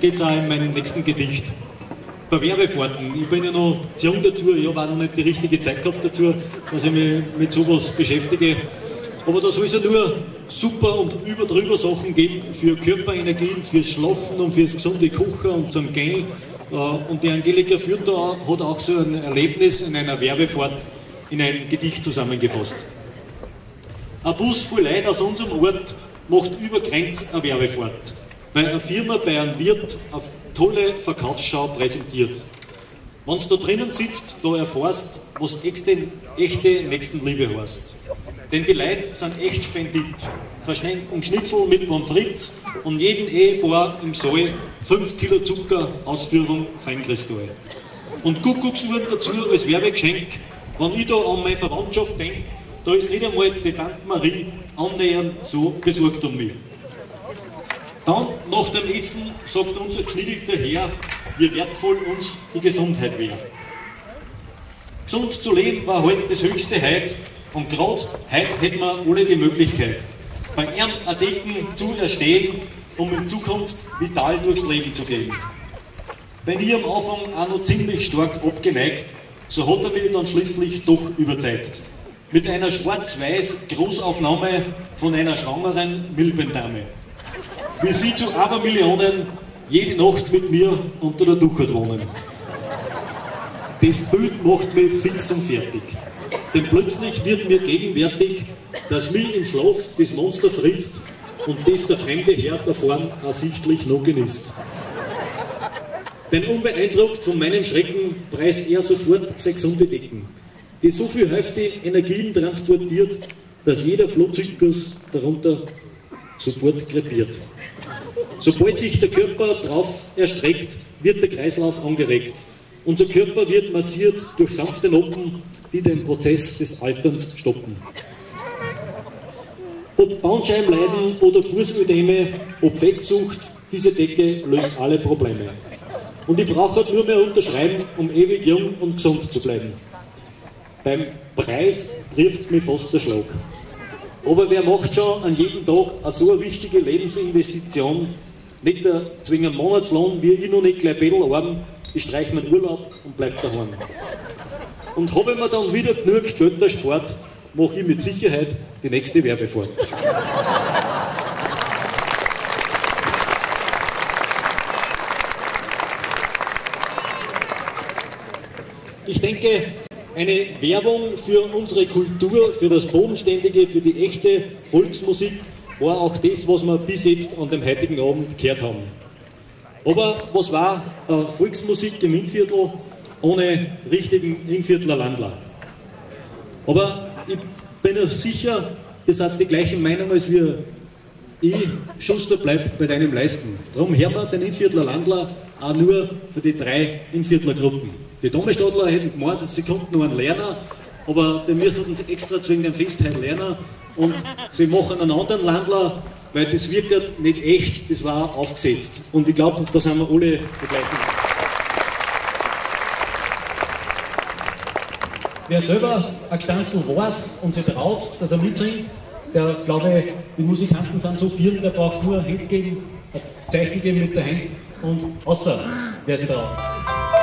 Geht es auch in meinem nächsten Gedicht. Bei Werbefahrten, ich bin ja noch zu jung dazu, ich habe auch noch nicht die richtige Zeit gehabt dazu, dass ich mich mit sowas beschäftige. Aber da soll es ja nur super und überdrüber Sachen geben für Körperenergien, fürs Schlafen und fürs gesunde Kochen und zum Gehen Äh, und die Angelika Fürther hat auch so ein Erlebnis in einer Werbefahrt in ein Gedicht zusammengefasst. Ein Bus voll Leute aus unserem Ort macht über Grenz eine Werbefahrt, weil eine Firma bei einem Wirt eine tolle Verkaufsschau präsentiert. Wenn du da drinnen sitzt, da erfährst, was echte, echte Nächstenliebe heißt. Denn die Leute sind echt spendit. Verschenken Schnitzel mit Pommes frites und jeden Ehepaar im Saal 5 Kilo Zucker, Ausführung Feinkristall. Und Kuckucksuhren dazu als Werbegeschenk. Wenn ich da an meine Verwandtschaft denke, da ist nicht einmal die Tante Marie annähernd so besorgt um mich. Dann, nach dem Essen, sagt unser geschniegelter Herr, wie wertvoll uns die Gesundheit wäre. Gesund zu leben war heute halt das höchste Heid und gerade heute hätten wir alle die Möglichkeit, bei ihrem Artikel zu erstehen, um in Zukunft vital durchs Leben zu gehen. Bin ich am Anfang auch noch ziemlich stark abgeneigt, so hat er mich dann schließlich doch überzeugt. Mit einer schwarz-weiß Großaufnahme von einer schwangeren Milbendame. Wie sie zu Abermillionen jede Nacht mit mir unter der Duchert wohnen. Das Bild macht mich fix und fertig. Denn plötzlich wird mir gegenwärtig, dass mich im Schlaf das Monster frisst und das der fremde Herr da vorn ersichtlich noch genießt. Denn unbeeindruckt von meinem Schrecken preist er sofort sechs Hundedecken, die so viel hefte Energien transportiert, dass jeder Flohzyklus darunter sofort krepiert. Sobald sich der Körper drauf erstreckt, wird der Kreislauf angeregt. Unser Körper wird massiert durch sanfte Noppen, die den Prozess des Alterns stoppen. Ob Bandscheibenleiden oder Fußödeme, ob Fettsucht, diese Decke löst alle Probleme. Und ich brauche halt nur mehr unterschreiben, um ewig jung und gesund zu bleiben. Beim Preis trifft mich fast der Schlag. Aber wer macht schon an jedem Tag eine so eine wichtige Lebensinvestition nicht der zwingend Monatslohn, wie ich noch nicht gleich Bettel arm, ich streiche meinen Urlaub und bleib daheim. Und habe ich mir dann wieder genug Geld Sport, mache ich mit Sicherheit die nächste Werbefahrt. Ich denke, eine Werbung für unsere Kultur, für das Bodenständige, für die echte Volksmusik war auch das, was wir bis jetzt an dem heutigen Abend gehört haben. Aber was war äh, Volksmusik im Innviertel ohne richtigen Innviertler Landler? Aber ich bin ja sicher, ihr seid die gleiche Meinung als wir. Ich, Schuster, bleib bei deinem Leisten. Darum hören wir den Innviertler Landler auch nur für die drei Innviertler Gruppen. Die Domestadler hätten gemeint, sie konnten nur einen Lerner, aber den müssen sie extra zwingen den Festheit lernen und sie machen einen anderen Landler, weil das wirkt nicht echt, das war aufgesetzt. Und ich glaube, da sind wir alle die gleichen. Wer selber ein Gestanzel weiß und sich traut, dass er mitsingt, der glaube die Musikanten sind so viel, der braucht nur ein Hand geben, ein Zeichen geben mit der Hand und außer, wer sich traut.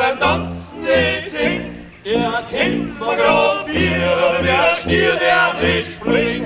beim Tanzen nicht hin. Der Kimmergrad, hier, wer stier, der nicht springt.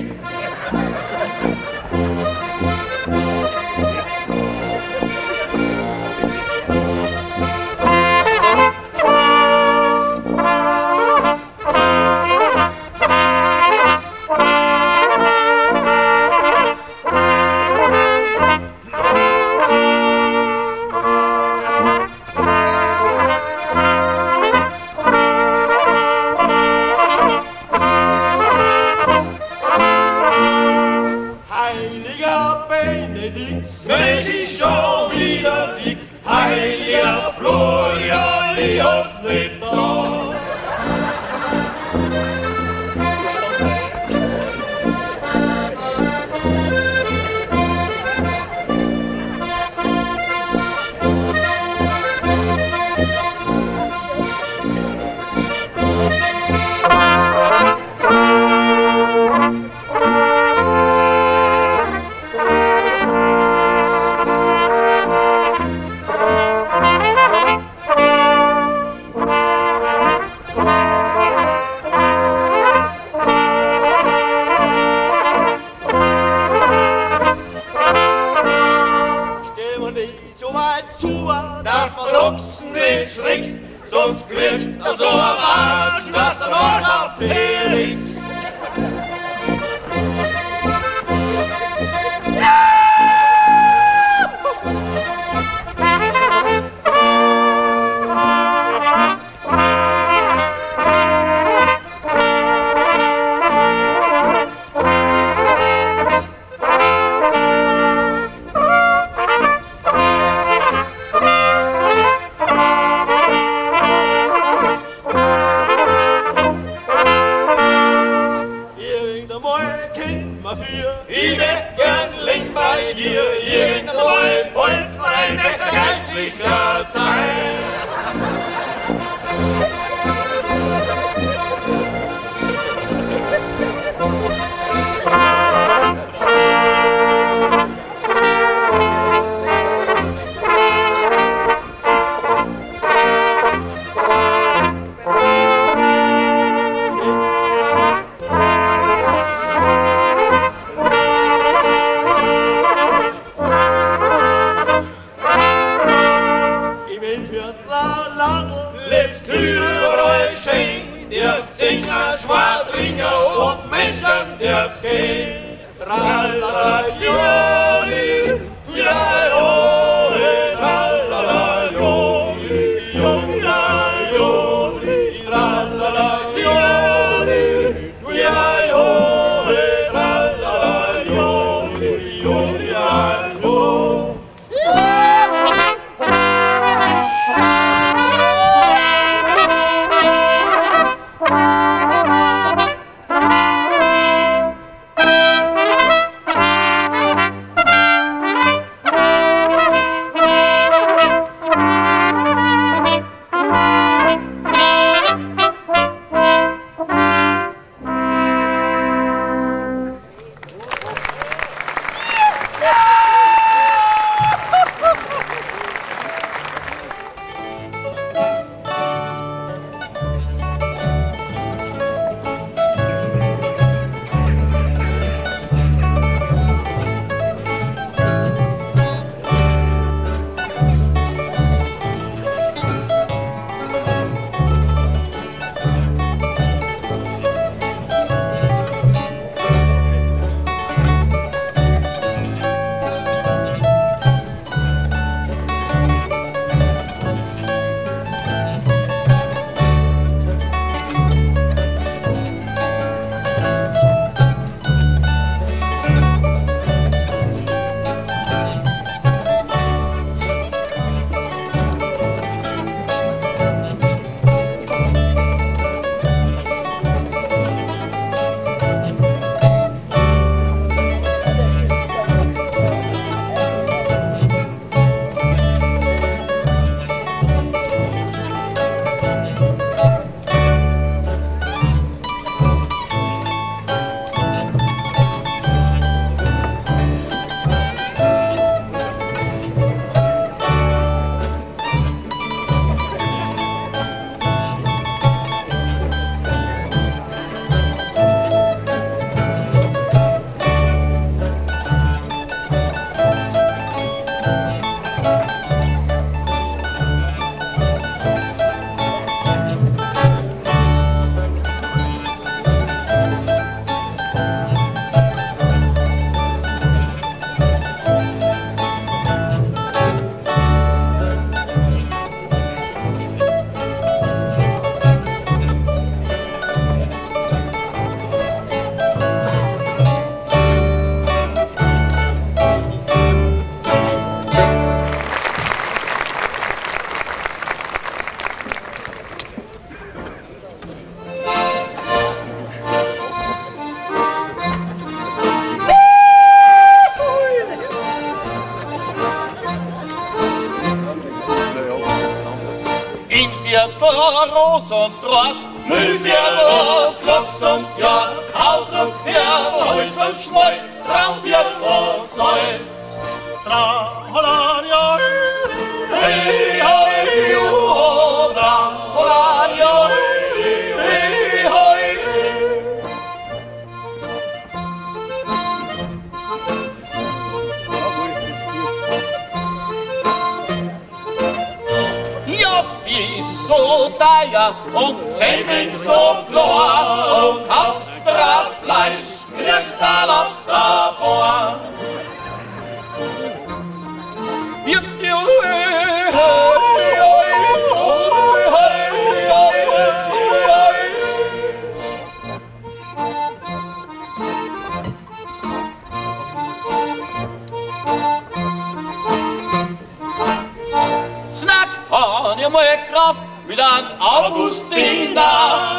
Medan Augustina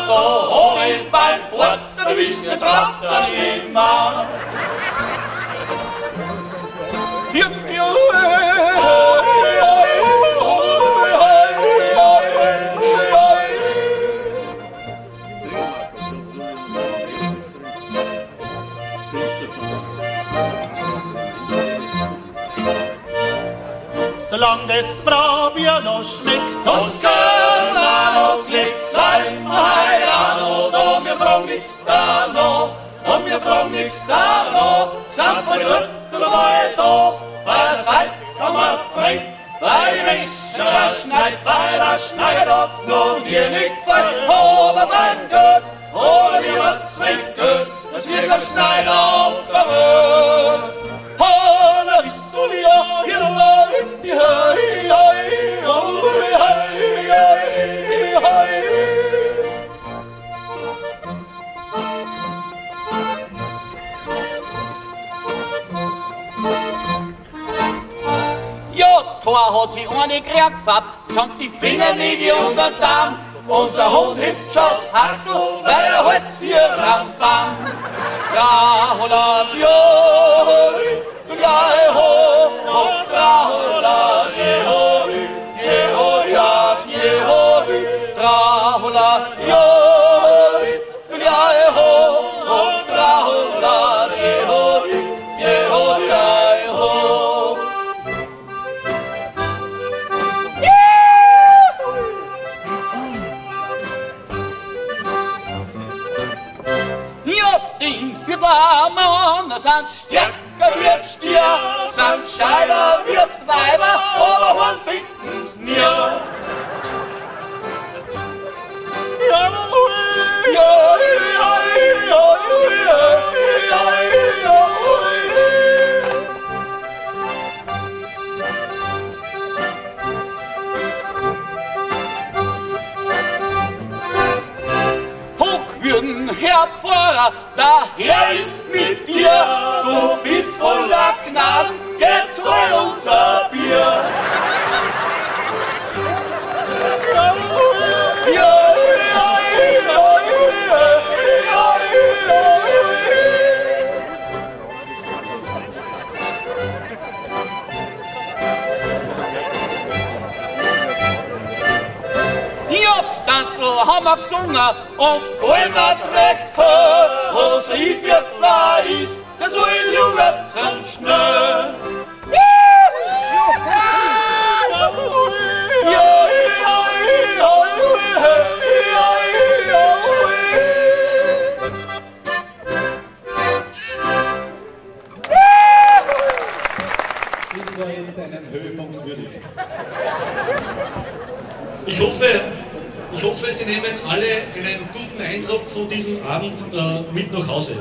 Då har vi beim Bord Der jetzt Rafter immer Yep, you, hey, hey, hey, hey, hey, hey. solang das Brotbier noch schmeckt. Uns können noch liegt klein heran und um wir fragen nichts da noch, um wir fragen nichts da noch, sind wir die Ritter mal da, weil der Zeit kann man fragt, weil die Menschen das schneit, weil das schneit uns nur mir nicht fällt, aber beim Gott, oder wie man zwingt Gott, dass wir kein Schneid auf der Welt. Halleluja, Halleluja, Ja, Tor hat sich eine gekriegt, zankt die Fingernägel unter den Darm. Unser Hund hübsch aus Haxel, weil er Holz für Rambam. Ja, holla, ja, ja, ho, ho, ja, holla, ja, ho, ja, ho, ja, ja, ho, ja, holla, ja, ho, Viertelmann sind stärker wird Stier, sind scheider wird Weiber, aber man finden's nie. Ja, ja, ja, ja, ja, ja, ja. Hochwürden, Herr Pfarrer, der Herr ist mit dir. Du bist voller Gnaden, geh zu unser Bier. Ja, Jobstanzel haben wir gesungen und wollen wir recht hören, wo das Riefviertler ist, das will Jugendsen schnell. Ja, ja, ja, ja, ja, ja. Das war jetzt einen Höhepunkt würdig. Ich hoffe, ich hoffe, Sie nehmen alle einen guten Eindruck von diesem Abend äh, mit nach Hause.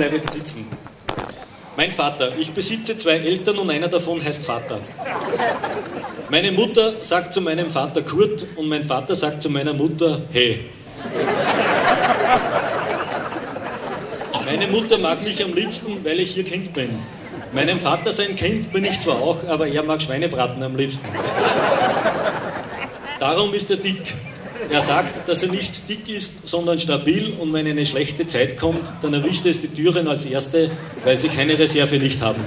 Bleibe jetzt sitzen. Mein Vater. Ich besitze zwei Eltern und einer davon heißt Vater. Meine Mutter sagt zu meinem Vater Kurt und mein Vater sagt zu meiner Mutter Hey. Meine Mutter mag mich am liebsten, weil ich ihr Kind bin. Meinem Vater sein Kind bin ich zwar auch, aber er mag Schweinebraten am liebsten. Darum ist er dick. Er sagt, dass er nicht dick ist, sondern stabil und wenn eine schlechte Zeit kommt, dann erwischt es die Türen als Erste, weil sie keine Reserve nicht haben.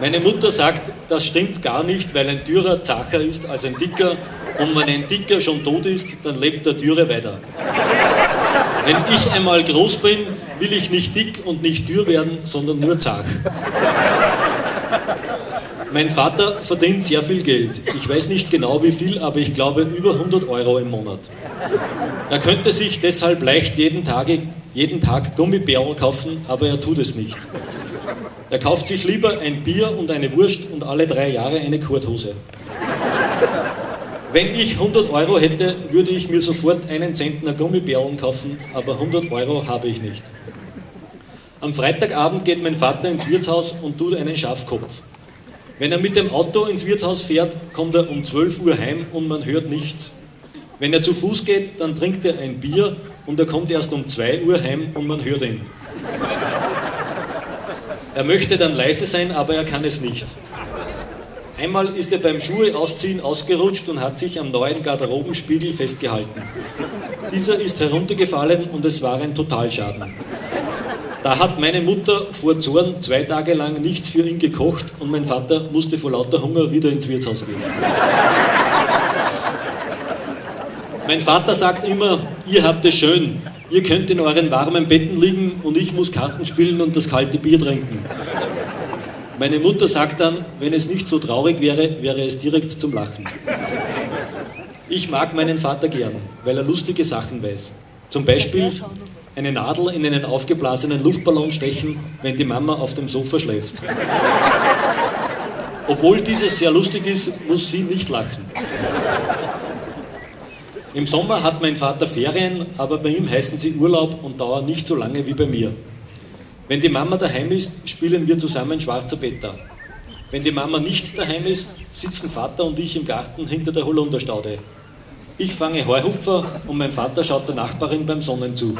Meine Mutter sagt, das stimmt gar nicht, weil ein Dürrer zacher ist als ein Dicker und wenn ein Dicker schon tot ist, dann lebt der Dürre weiter. Wenn ich einmal groß bin, will ich nicht dick und nicht dürr werden, sondern nur zach. Mein Vater verdient sehr viel Geld. Ich weiß nicht genau wie viel, aber ich glaube über 100 Euro im Monat. Er könnte sich deshalb leicht jeden Tag, jeden Tag Gummibärl kaufen, aber er tut es nicht. Er kauft sich lieber ein Bier und eine Wurst und alle drei Jahre eine Kurthose. Wenn ich 100 Euro hätte, würde ich mir sofort einen Zentner Gummibärlen kaufen, aber 100 Euro habe ich nicht. Am Freitagabend geht mein Vater ins Wirtshaus und tut einen Schafkopf. Wenn er mit dem Auto ins Wirtshaus fährt, kommt er um 12 Uhr heim und man hört nichts. Wenn er zu Fuß geht, dann trinkt er ein Bier und er kommt erst um 2 Uhr heim und man hört ihn. Er möchte dann leise sein, aber er kann es nicht. Einmal ist er beim Schuhe ausziehen ausgerutscht und hat sich am neuen Garderobenspiegel festgehalten. Dieser ist heruntergefallen und es war ein Totalschaden. Da hat meine Mutter vor Zorn zwei Tage lang nichts für ihn gekocht und mein Vater musste vor lauter Hunger wieder ins Wirtshaus gehen. Mein Vater sagt immer, ihr habt es schön, ihr könnt in euren warmen Betten liegen und ich muss Karten spielen und das kalte Bier trinken. Meine Mutter sagt dann, wenn es nicht so traurig wäre, wäre es direkt zum Lachen. Ich mag meinen Vater gern, weil er lustige Sachen weiß. Zum Beispiel, eine Nadel in einen aufgeblasenen Luftballon stechen, wenn die Mama auf dem Sofa schläft. Obwohl dieses sehr lustig ist, muss sie nicht lachen. Im Sommer hat mein Vater Ferien, aber bei ihm heißen sie Urlaub und dauern nicht so lange wie bei mir. Wenn die Mama daheim ist, spielen wir zusammen Schwarzer Peter. Wenn die Mama nicht daheim ist, sitzen Vater und ich im Garten hinter der Holunderstaude. Ich fange Heuhupfer und mein Vater schaut der Nachbarin beim Sonnen zu.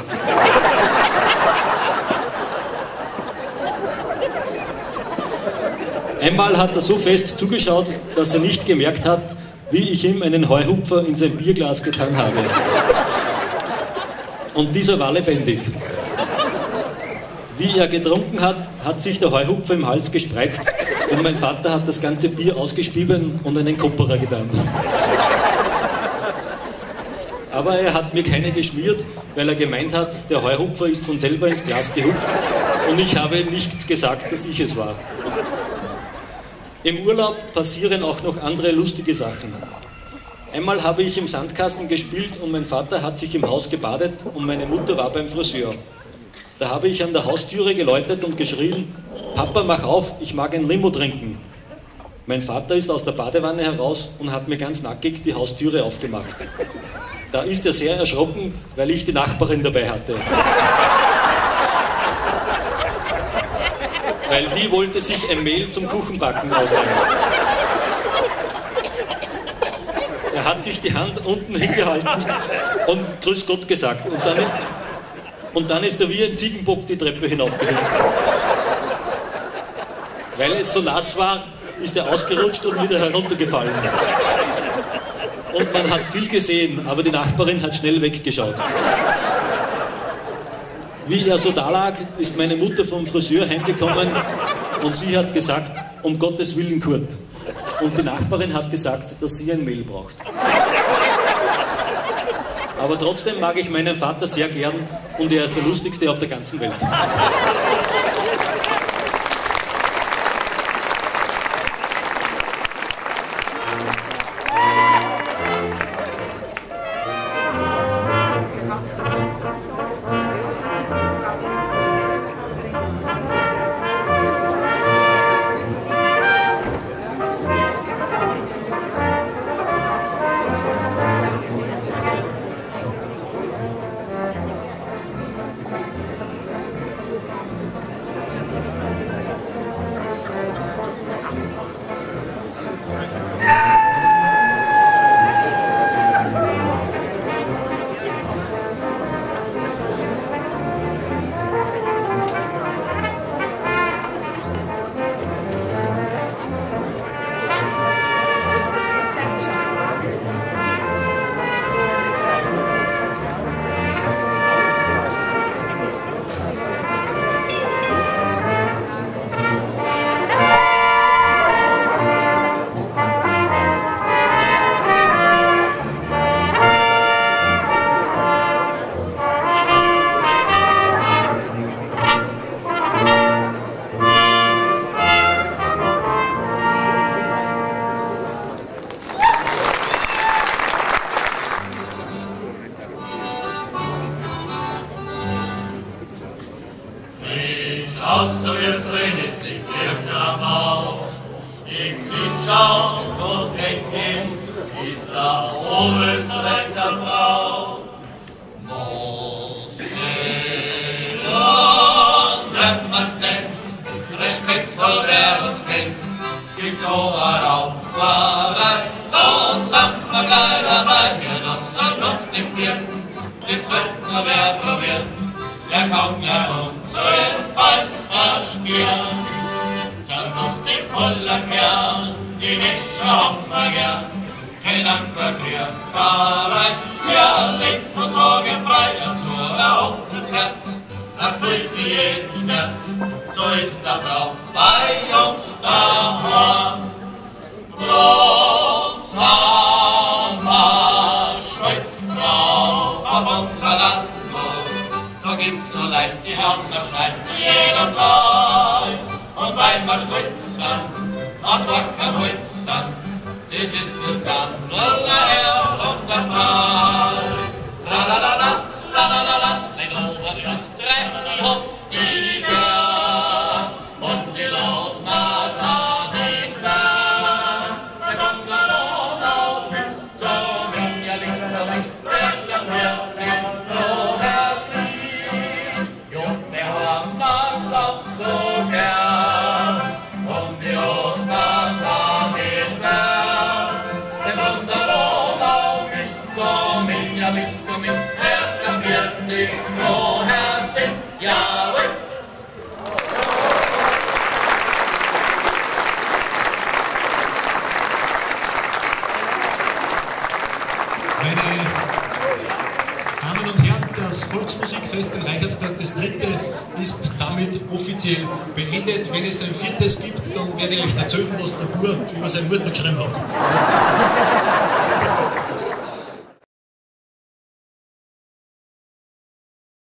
Einmal hat er so fest zugeschaut, dass er nicht gemerkt hat, wie ich ihm einen Heuhupfer in sein Bierglas getan habe. Und dieser war lebendig. Wie er getrunken hat, hat sich der Heuhupfer im Hals gespreizt und mein Vater hat das ganze Bier ausgespieben und einen Kopperer getan. Aber er hat mir keine geschmiert, weil er gemeint hat, der Heuhupfer ist von selber ins Glas gehupft und ich habe nichts gesagt, dass ich es war. Im Urlaub passieren auch noch andere lustige Sachen. Einmal habe ich im Sandkasten gespielt und mein Vater hat sich im Haus gebadet und meine Mutter war beim Friseur. Da habe ich an der Haustüre geläutet und geschrien, Papa, mach auf, ich mag ein Limo trinken. Mein Vater ist aus der Badewanne heraus und hat mir ganz nackig die Haustüre aufgemacht. Da ist er sehr erschrocken, weil ich die Nachbarin dabei hatte. weil die wollte sich ein Mehl zum Kuchenbacken ausleihen. Er hat sich die Hand unten hingehalten und Grüß Gott gesagt. Und dann, und dann ist er wie ein Ziegenbock die Treppe hinaufgehüpft. Weil es so nass war, ist er ausgerutscht und wieder heruntergefallen. Und man hat viel gesehen, aber die Nachbarin hat schnell weggeschaut. Wie er so da lag, ist meine Mutter vom Friseur heimgekommen und sie hat gesagt, um Gottes Willen, Kurt. Und die Nachbarin hat gesagt, dass sie ein Mehl braucht. Aber trotzdem mag ich meinen Vater sehr gern und er ist der lustigste auf der ganzen Welt.